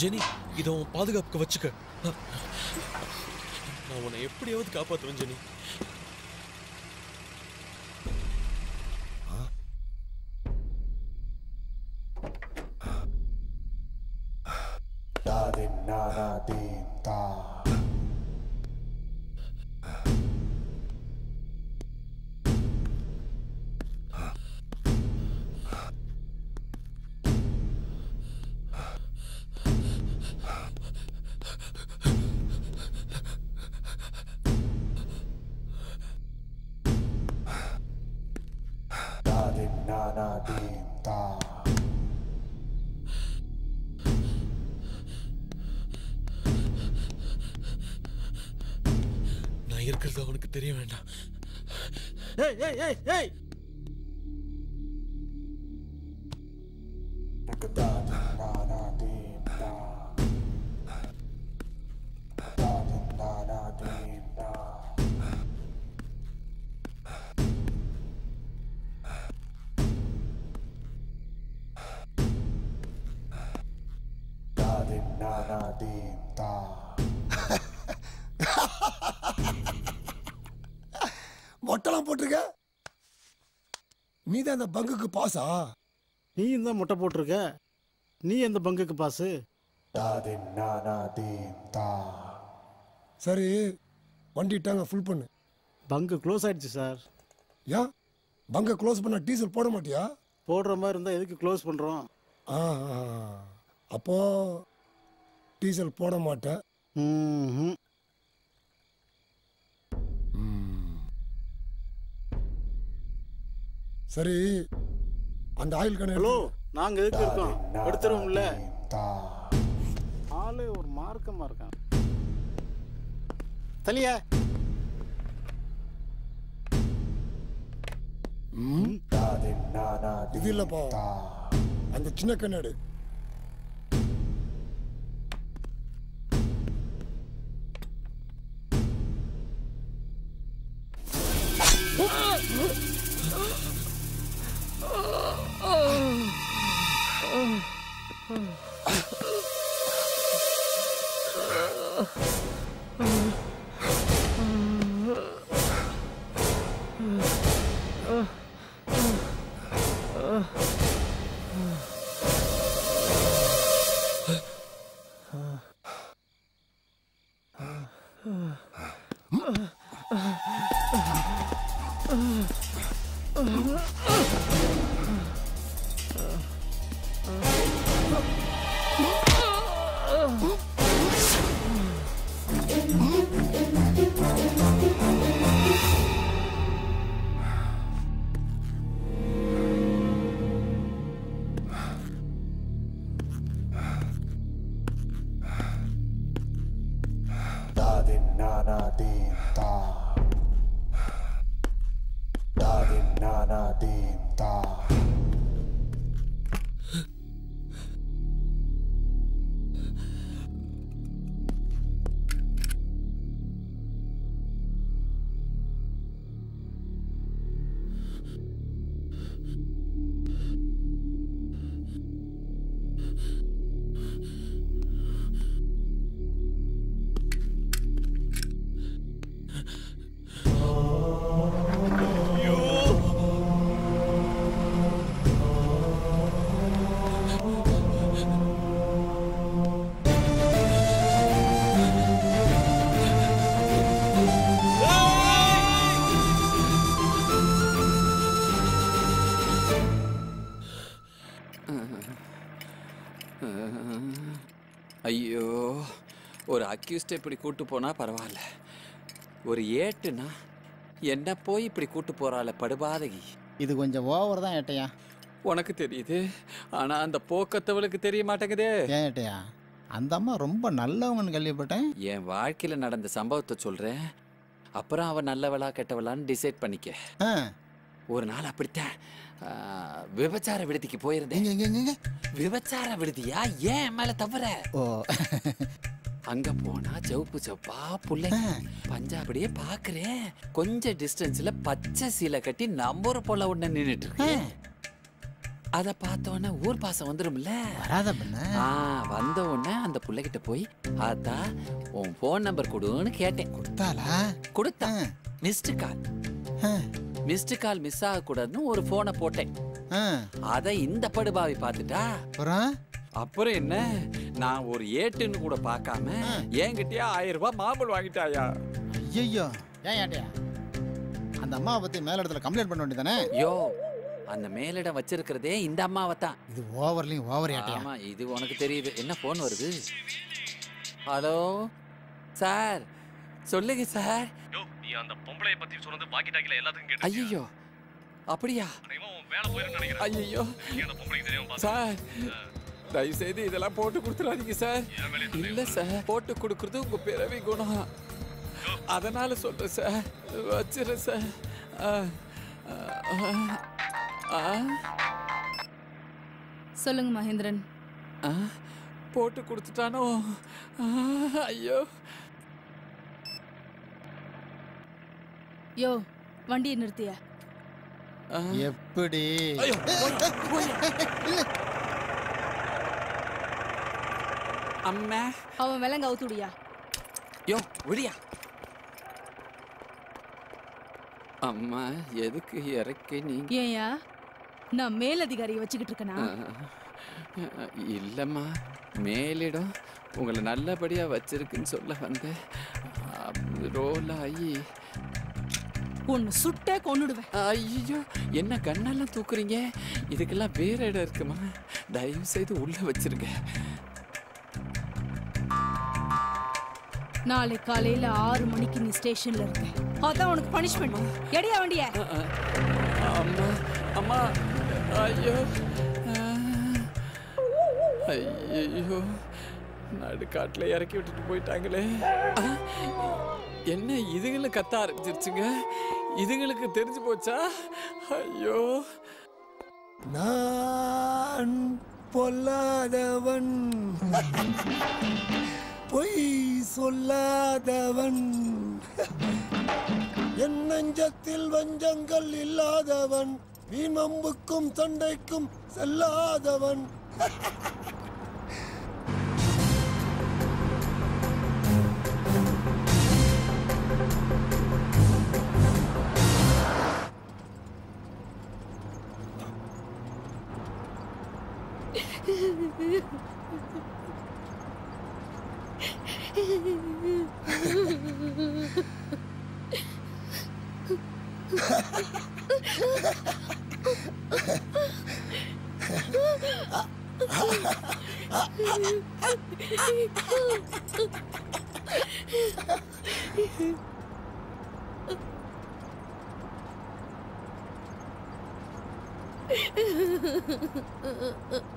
ஜெனி இதை உன் பாதுகாப்புக்கு வச்சுக்க. நான் உன்னை எப்படியாவது காப்பாற்றுவேன் ஜெனி. ஏய் ஏய் ஏய் நீ தான் அந்த பங்குக்கு பாஸா நீயும் தான் முட்டை போட்டிருக்க. நீ எந்த பங்குக்கு da. சரி வண்டி டேங்க ஃபுல் பண்ணு. பங்கு க்ளோஸ் ஆயிடுச்சு சார். ஏன் பங்கை க்ளோஸ் பண்ண டீசல் போட மாட்டியா? போடுற மாதிரி இருந்தால் எதுக்கு க்ளோஸ் பண்ணுறோம் ஆ ஆ, ஆ. அப்போ டீசல் போட மாட்டேன். ம் சரி அந்த ஆயில் கணக்கு. ஹலோ நாங்கள் எதுக்கு இருக்கோம்? எடுத்துருவோம்ல. ஆளு ஒரு மார்க்கமாக இருக்கான். தலியா? இது இல்லப்பா. அந்த சின்ன கண்ணாடு. 嗯。அக்யூஸ்ட் இப்படி கூட்டு போனா பரவாயில்ல. ஒரு ஏட்டுனா என்ன போய் இப்படி கூட்டு போறாள படுபாதகி. இது கொஞ்சம் ஓவர் தான் ஏட்டையா? உனக்கு தெரியுது. ஆனா அந்த போக்கத்தவளுக்கு தெரிய மாட்டேங்குதே. ஏன் ஏட்டையா? அந்த அம்மா ரொம்ப நல்லவங்கன்னு கேள்விப்பட்டேன். என் வாழ்க்கையில நடந்த சம்பவத்தை சொல்றேன். அப்புறம் அவ நல்லவளா கெட்டவளான்னு டிசைட் பண்ணிக்க. ஒரு நாள் அப்படித்தான் விபச்சார விடுதிக்கு போயிருந்தேன். விபச்சார விடுதியா? ஏன் மேல தவற? ஓ. அங்க போனா செவப்பு செவப்பா புள்ளைங்க. பஞ்சாபடியே பாக்குறேன். கொஞ்சம் டிஸ்டன்ஸ்ல பச்சை சீலை கட்டி நம்பூர போல ஒண்ணு நின்னுட்டு இருக்கு. அத பார்த்த உடனே ஊர் பாசம் வந்துரும்ல. வராத வந்த உடனே அந்த புள்ளைகிட்ட போய் ஆத்தா உன் ஃபோன் நம்பர் கொடுன்னு கேட்டேன். கொடுத்தாளா? கொடுத்தா. Missed call missed call miss ஆகக்கூடாதுன்னு ஒரு போனை போட்டேன். அத இந்த படுபாவி பார்த்துட்டா. அப்புறம் என்ன? நான் ஒரு ஏட்டுன்னு கூட பார்க்காம என்கிட்டயே ஆயிரம் ரூபாய் மாம்பழம் வாங்கிட்டாயா? ஐயோ ஏன் ஏட்டையா அந்த அம்மாவை பத்தி மேல இடத்துல கம்ப்ளைண்ட் பண்ண வேண்டியதானே யோ அந்த மேலிடம் வச்சிருக்கிறதே இந்த அம்மாவை தான் இது ஓவர்லையும் ஓவர் ஏட்டையா ஆமா இது உனக்கு தெரியுது. என்ன போன் வருது? ஹலோ சார் சொல்லுங்க சார் யோ நீ அந்த பொம்பளைய பத்தி சொன்னது வாக்கி டாக்கில எல்லாத்துக்கும் கேட்டு ஐயோ அப்படியா? உன் வேலை போயிருன்னு நினைக்கிறேன். ஐயோ சார் தயவு செய்து இதெல்லாம் போட்டு கொடுத்துறாதீங்க சார் இல்ல சார் போட்டு கொடுக்கறது உங்க பிறவி குணம் அதனால சொல்றேன் சார் வச்சிடுறேன் சார் சொல்லுங்க மகேந்திரன் போட்டு கொடுத்துட்டானோ ஐயோ யோ வண்டியை நிறுத்தியா எப்படி ஐயோ, அம்மா. அவன் விலங்க அவுத்துடியா யோ விடியா. அம்மா எதுக்கு இறக்கி நீங்க ஏயா நான் மேலதிகாரியை வச்சுக்கிட்டு இருக்கனா? இல்லைம்மா மேலிடம் உங்களை நல்லபடியாக வச்சிருக்குன்னு சொல்ல வந்தேன். ரோல் ஆகி ஒன்னு சுட்டே கொன்னுடுவேன். ஐயோ என்ன கண்ணெல்லாம் தூக்குறீங்க? இதுக்கெல்லாம் வேற இடம் இருக்குமா? தயவு செய்து உள்ள வச்சிருங்க. நாளை காலையில ஆறு மணிக்கு நீ ஸ்டேஷன்ல இருக்க. அதான் உனக்கு பனிஷ்மெண்ட் எடியா வண்டிய? அம்மா அம்மா. ஐயோ. ஐயோ நடுக்காட்டில் இறக்கி விட்டுட்டு போயிட்டாங்களே. என்ன இதுங்களும் கத்த ஆரம்பிச்சிருச்சுங்க? இதுங்களுக்கு தெரிஞ்சு போச்சா? ஐயோ. நான் பொல்லாதவன். பொய் சொல்லாதவன். என் நெஞ்சத்தில் வஞ்சங்கள் இல்லாதவன். வீணம்புக்கும் சண்டைக்கும் செல்லாதவன். வாடா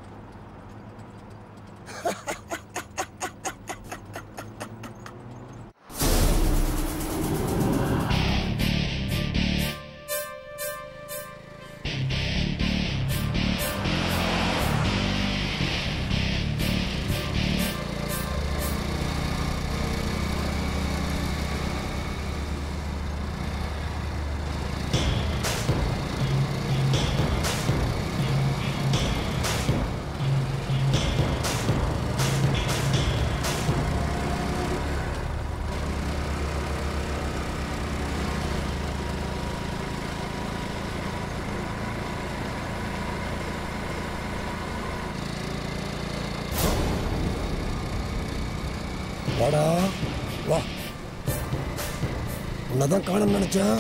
அதான் காண நினைச்சேன்.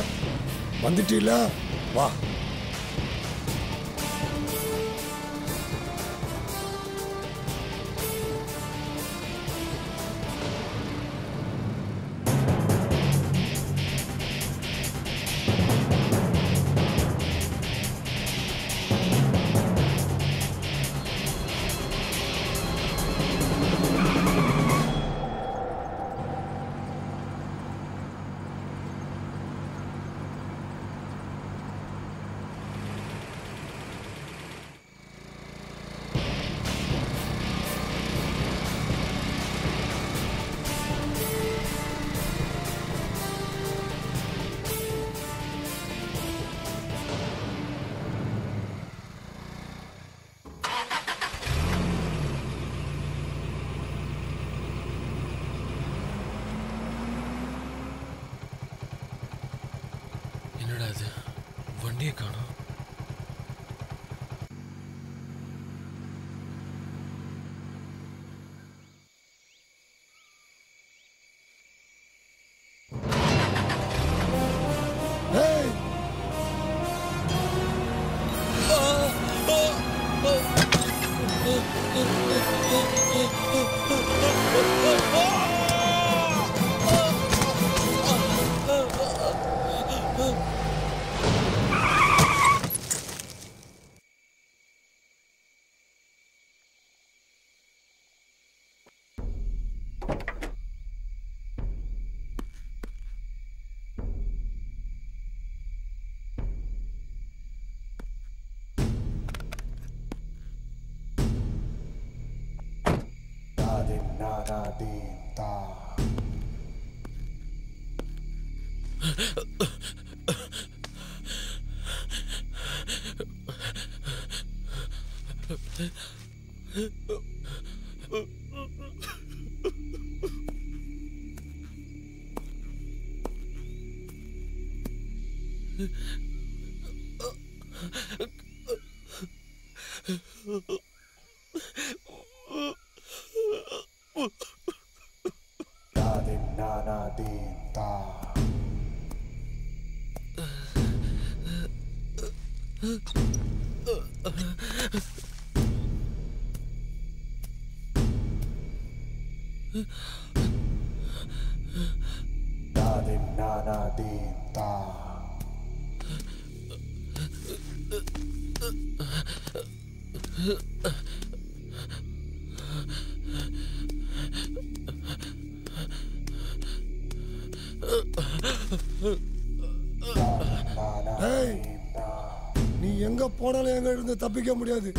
வந்துட்டீல வா. ஏய், நீ தப்பிக்க முடியாது.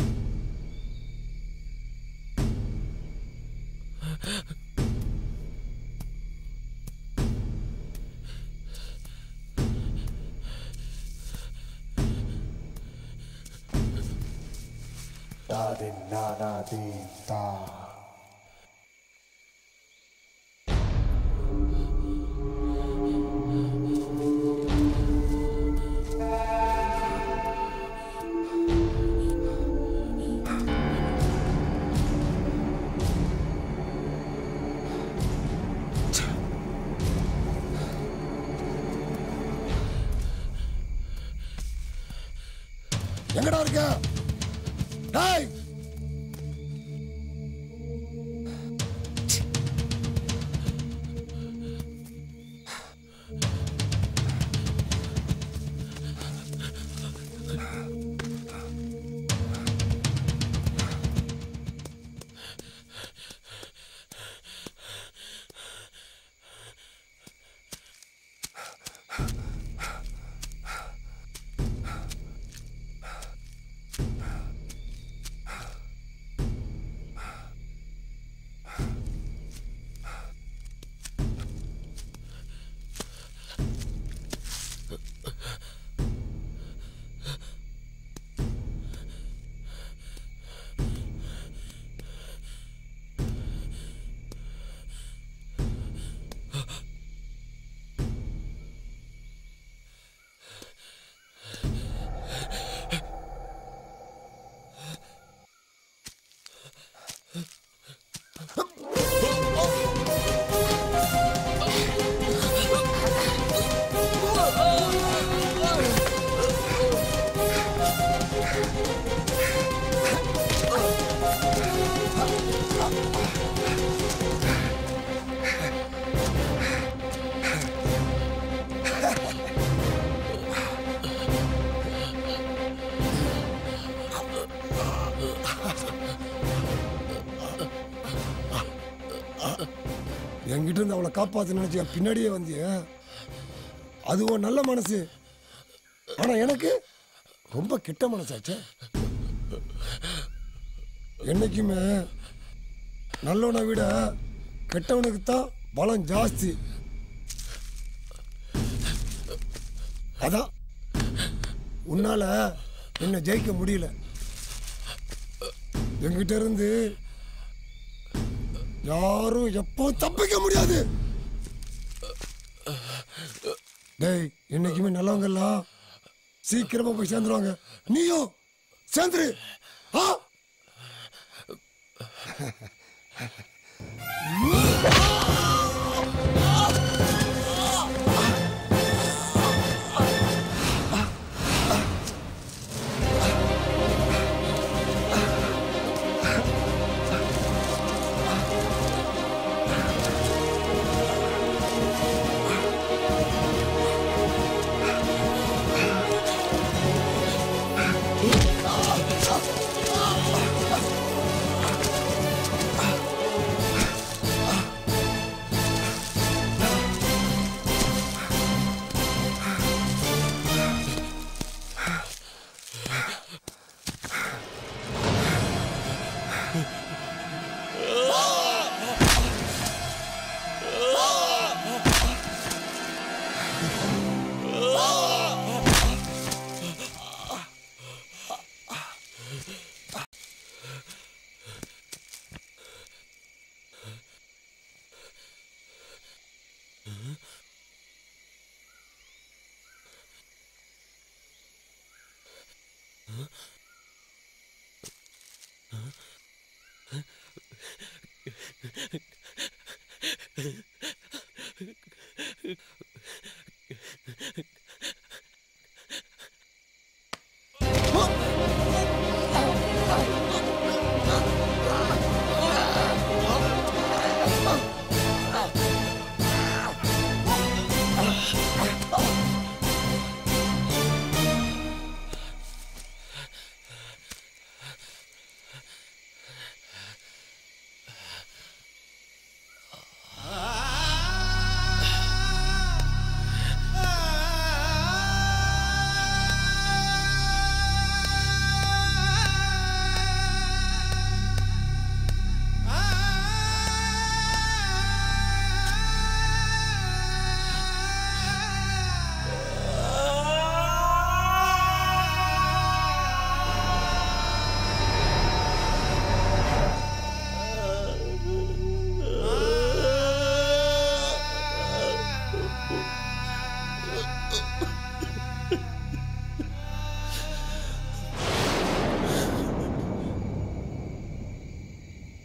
என்கிட்ட இருந்து அவளை காப்பாத்து நினைச்ச பின்னாடியே வந்திய? அது ஒரு நல்ல மனசு. ஆனா எனக்கு ரொம்ப கெட்ட மனசாச்சே. என்னைக்குமே நல்லவனை விட கெட்டவனுக்கு தான் பலம் ஜாஸ்தி. அதான். உன்னால என்னை ஜெயிக்க முடியல. எங்கிட்ட இருந்து யாரும் எப்போ தப்பிக்க முடியாது. டேய் என்னைக்குமே நல்லவங்க எல்லாம் சீக்கிரமா போய் சேர்ந்துருவாங்க. நீயும் சேர்ந்துரு. ஆ ஆ? Yeah!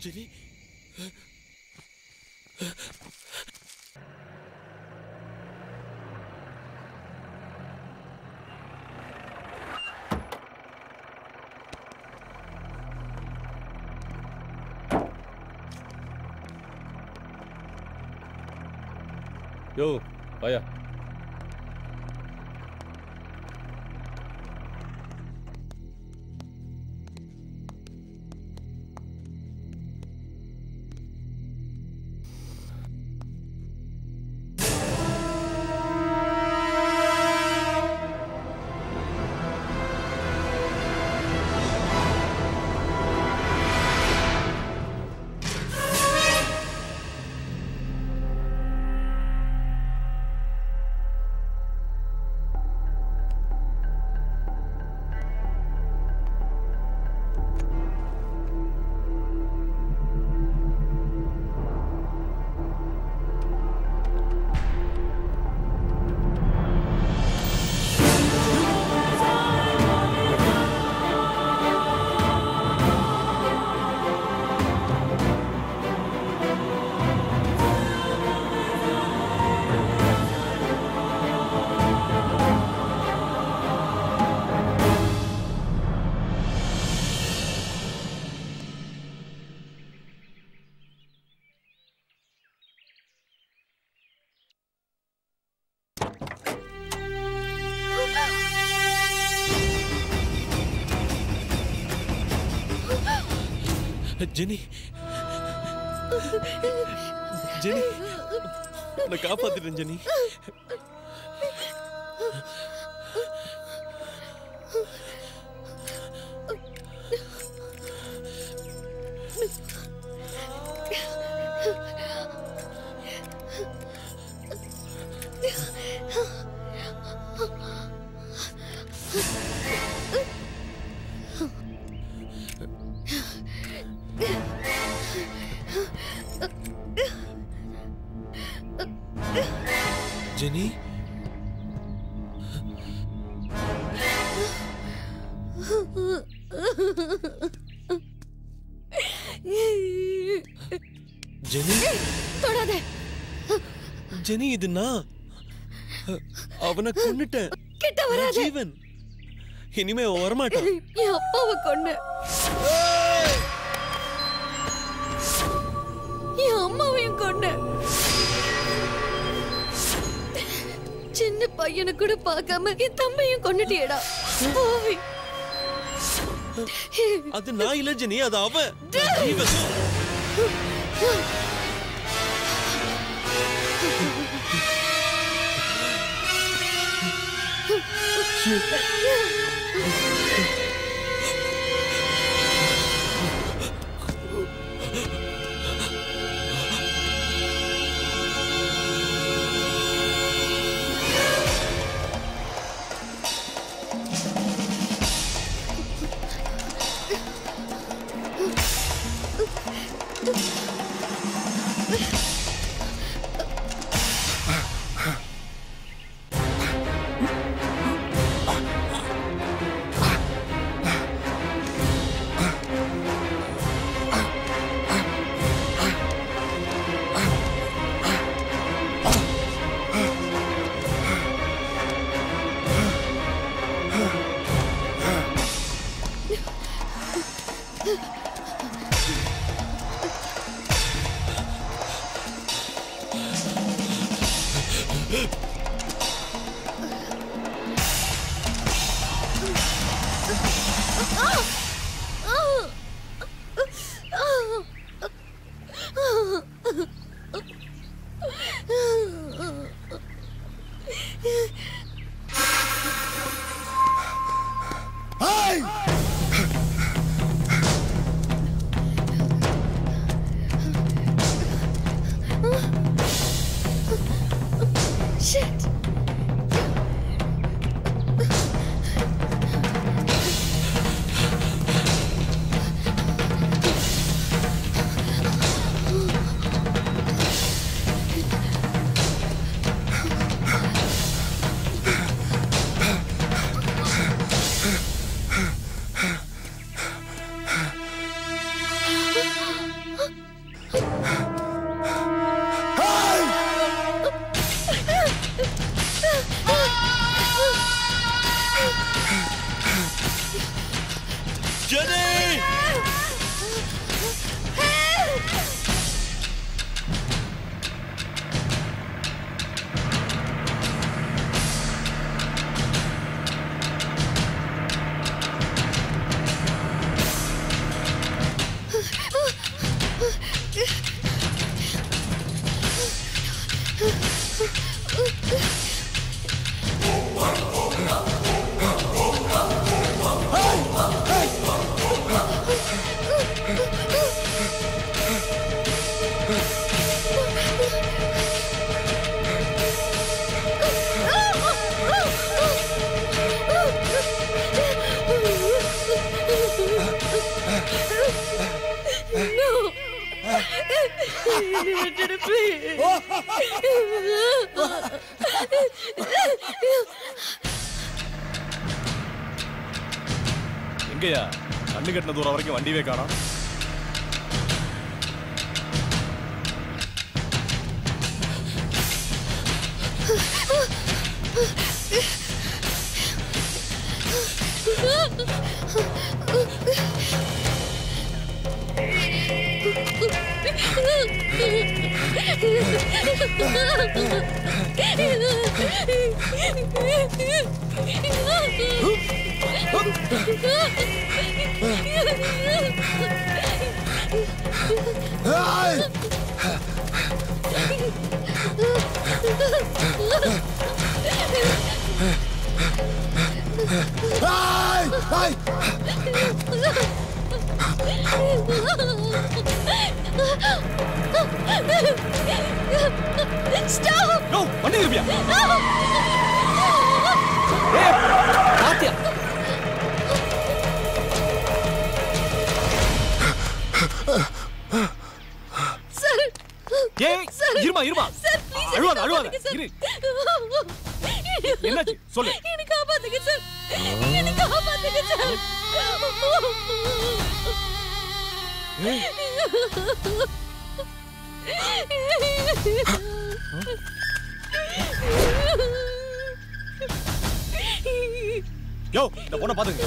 ஜெனி யோ வாயா ஜெனி. ஜெனி உன்னை காப்பாத்திட்டேன் ஜெனி. ஜெனி ஜெனி இது நான் அவனை கொன்னுட்டேன். கிட்ட வராத. ஜீவன். இனிமே வரமாட்டான். என் அப்பாவை கொண்டு என் அம்மாவையும் கொண்டு சின்ன பையனை கூட பார்க்காம என் தம்பியும் கொண்டுட்டியடா பாவி அது நான் இல்ல ஜெனி அது அவன். ஜீவன் Hey! கண்ணு கட்டின தூரம் வரைக்கும் வண்டியவே காணோம் Stop! No, வண்டி திருப்பியா பாத்தியா? சார் இருமா. இருமா அழுவாத அழுவாத. இரு. என்னாச்சு? சொல்லு. என்ன காப்பாத்துங்க சார் என்ன காப்பாத்துங்க சார் யோ இந்த பொண்ணை பாத்துங்க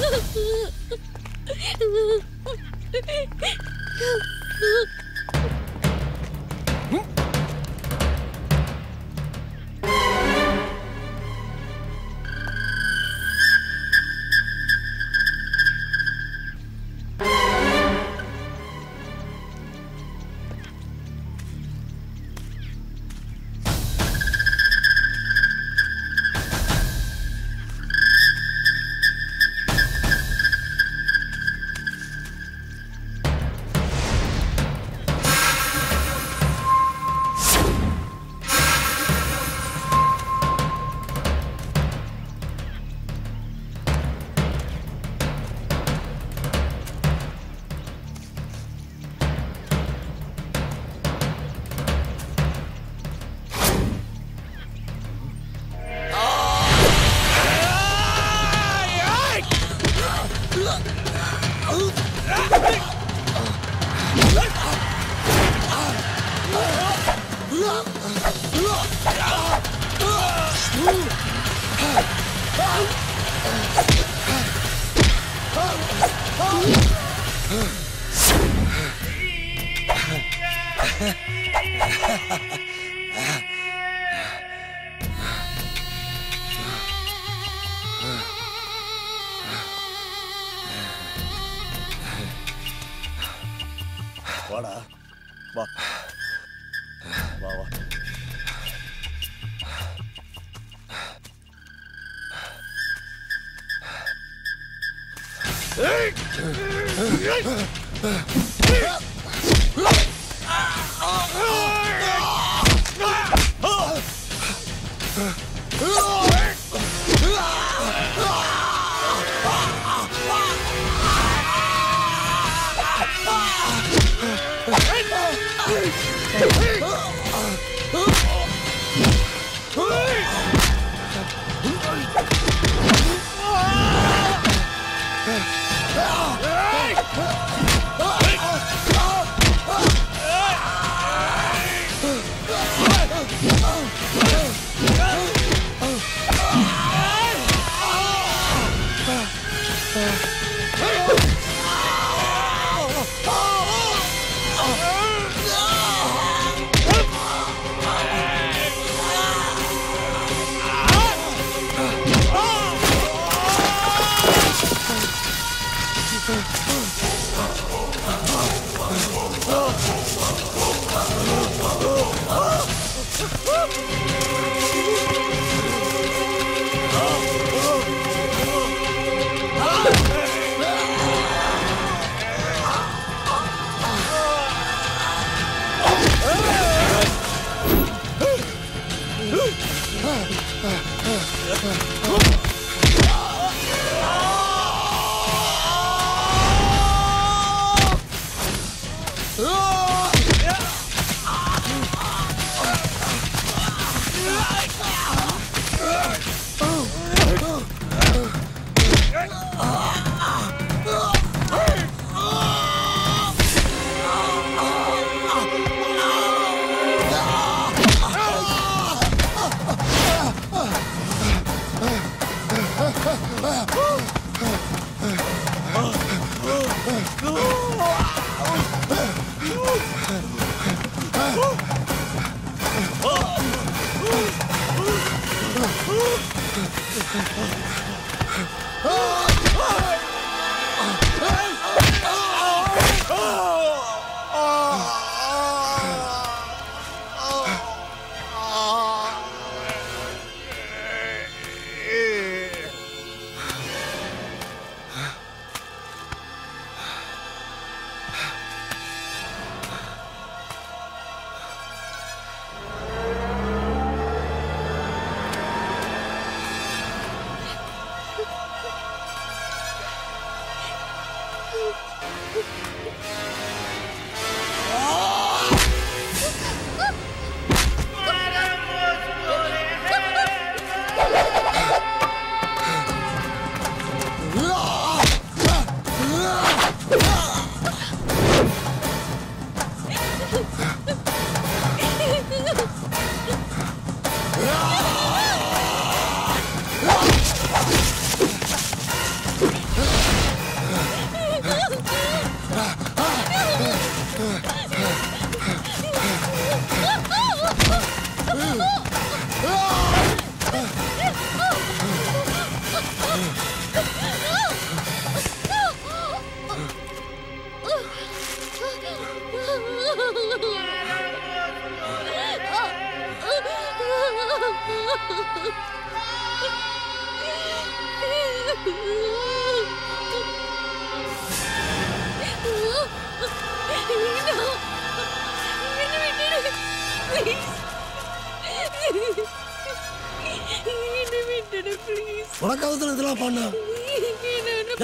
உனக்கு அவசரம் இதெல்லாம் பண்ண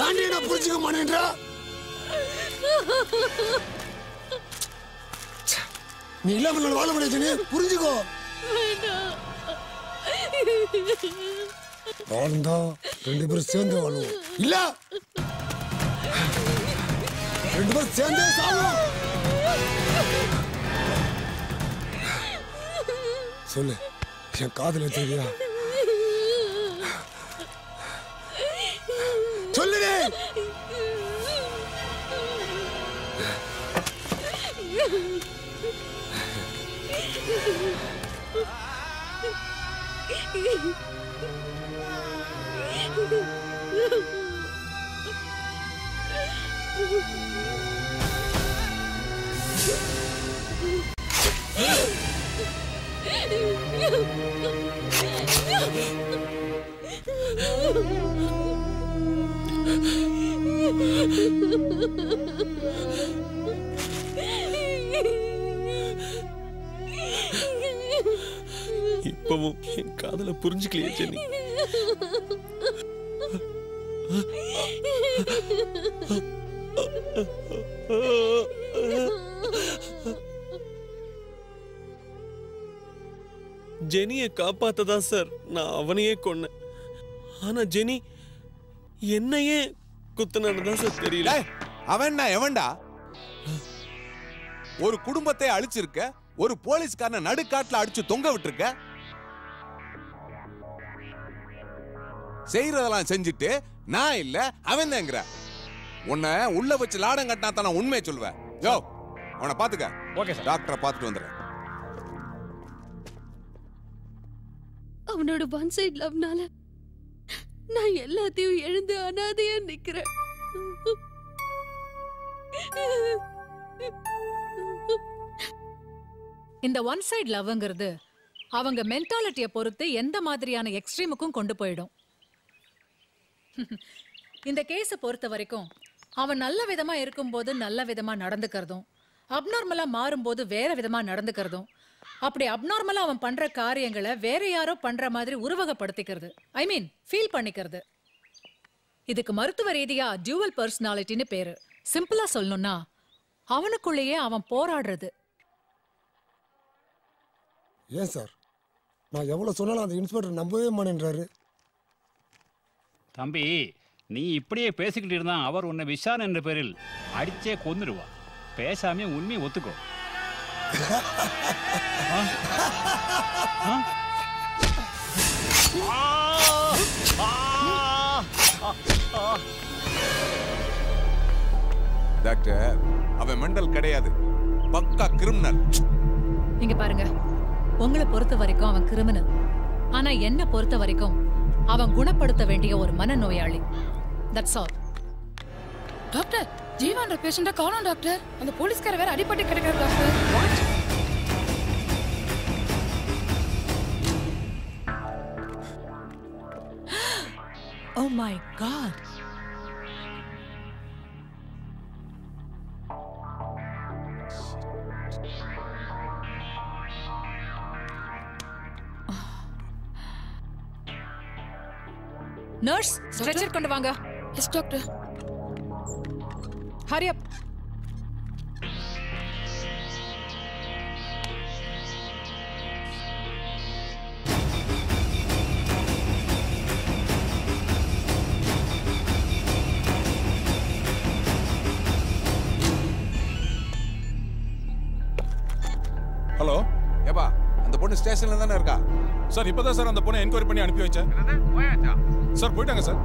ஏன்டி நான் புரிஞ்சுக்க மாட்டேன்றா? நீ இல்லாம நான் வாழ முடியாது நீ புரிஞ்சுக்கோ. வாழ்ந்தா ரெண்டு பேரும் சேர்ந்து வாழுவோம். இல்ல? ரெண்டு பேரும் சேர்ந்தே சாவோம் சொல்லு. என் காதுல தெரியா சொல்லுடே. இப்பவும் என் காதல புரிஞ்சுக்கலையே ஜெனி ஜெனியை காப்பாத்ததா சார். நான் அவனையே கொன்னேன். ஆனா ஜெனி என்னையே குத்துனதா சார் தெரியல. அவன் எவன்டா? ஒரு குடும்பத்தை அழிச்சிருக்க ஒரு போலீஸ்காரனை நடுக்காட்டுல அடிச்சு தொங்க விட்டுருக்க? செய்யறதெல்லாம் செஞ்சுட்டு நான் இல்ல அவன் தாங்கிற உன்னை உள்ள வச்சு லாடம் கட்டினா தான் நான் உண்மையை சொல்லுவேன் யோ அவனை பாத்துக்க. Okay sir. டாக்டரை பார்த்துட்டு வந்துடுறேன். அவனோட ஒன் சைட் லவ்னால நான் எல்லாத்தையும் எழுந்து அனாதையா நிக்கிறேன். இந்த ஒன் சைடு லவ்ங்கிறது அவங்க மென்டாலிட்டியை பொறுத்து எந்த மாதிரியான எக்ஸ்ட்ரீமுக்கும் கொண்டு போயிடும். இந்த கேஸை பொறுத்த வரைக்கும் அவன் நல்ல விதமா இருக்கும்போது நல்ல விதமா நடந்துக்கிறதும் அப்நார்மலா மாறும்போது வேற விதமா நடந்துக்கிறதும் அப்படி அப்நார்மலா அவன் பண்ற காரியங்களை வேற யாரோ பண்ற மாதிரி உருவகப்படுத்திக்கிறது. ஐ மீன் ஃபீல் பண்ணிக்கிறது. இதுக்கு மருத்துவ ரீதியா டியூவல் பர்சனாலிட்டின்னு பேரு. சிம்பிளா சொல்லணும்னா அவனுக்குள்ளேயே அவன் போராடுறது. ஏன் சார்? நான் எவ்வளவு சொன்னாலும் அந்த இன்ஸ்பெக்டர் நம்பவே மாட்டேன்றாரு. தம்பி நீ இப்படியே பேசிக்கிட்டு இருந்தா அவர் உன்னை விசாரணை என்ற பேரில் அடிச்சே கொன்னுடுவா பேசாம உண்மையை ஒத்துக்கோ? டாக்டர் அவன் மெண்டல் கிடையாது. பக்கா கிரிமினல். நீங்க பாருங்க. உங்களை பொறுத்த வரைக்கும் அவன் கிரிமினல். ஆனா என்ன பொறுத்த வரைக்கும் அவன் குணப்படுத்த வேண்டிய ஒரு மனநோயாளி. That's all doctor! ஜீவான்ற பேஷண்ட காணோம் டாக்டர் அந்த போலீஸ்கார வேற அடிபட்டு கிடக்குறாரு doctor Oh my god. Nurse stretcher கொண்டு வாங்க. Yes doctor hurry up hello ஏப்பா அந்த பொண்ணு ஸ்டேஷன்ல தானே இருக்கா? சார் இப்பதான் சார் அந்த பொண்ணை என்கொயரி பண்ணி அனுப்பி வச்சேன். சார் போயிட்டாங்க சார்.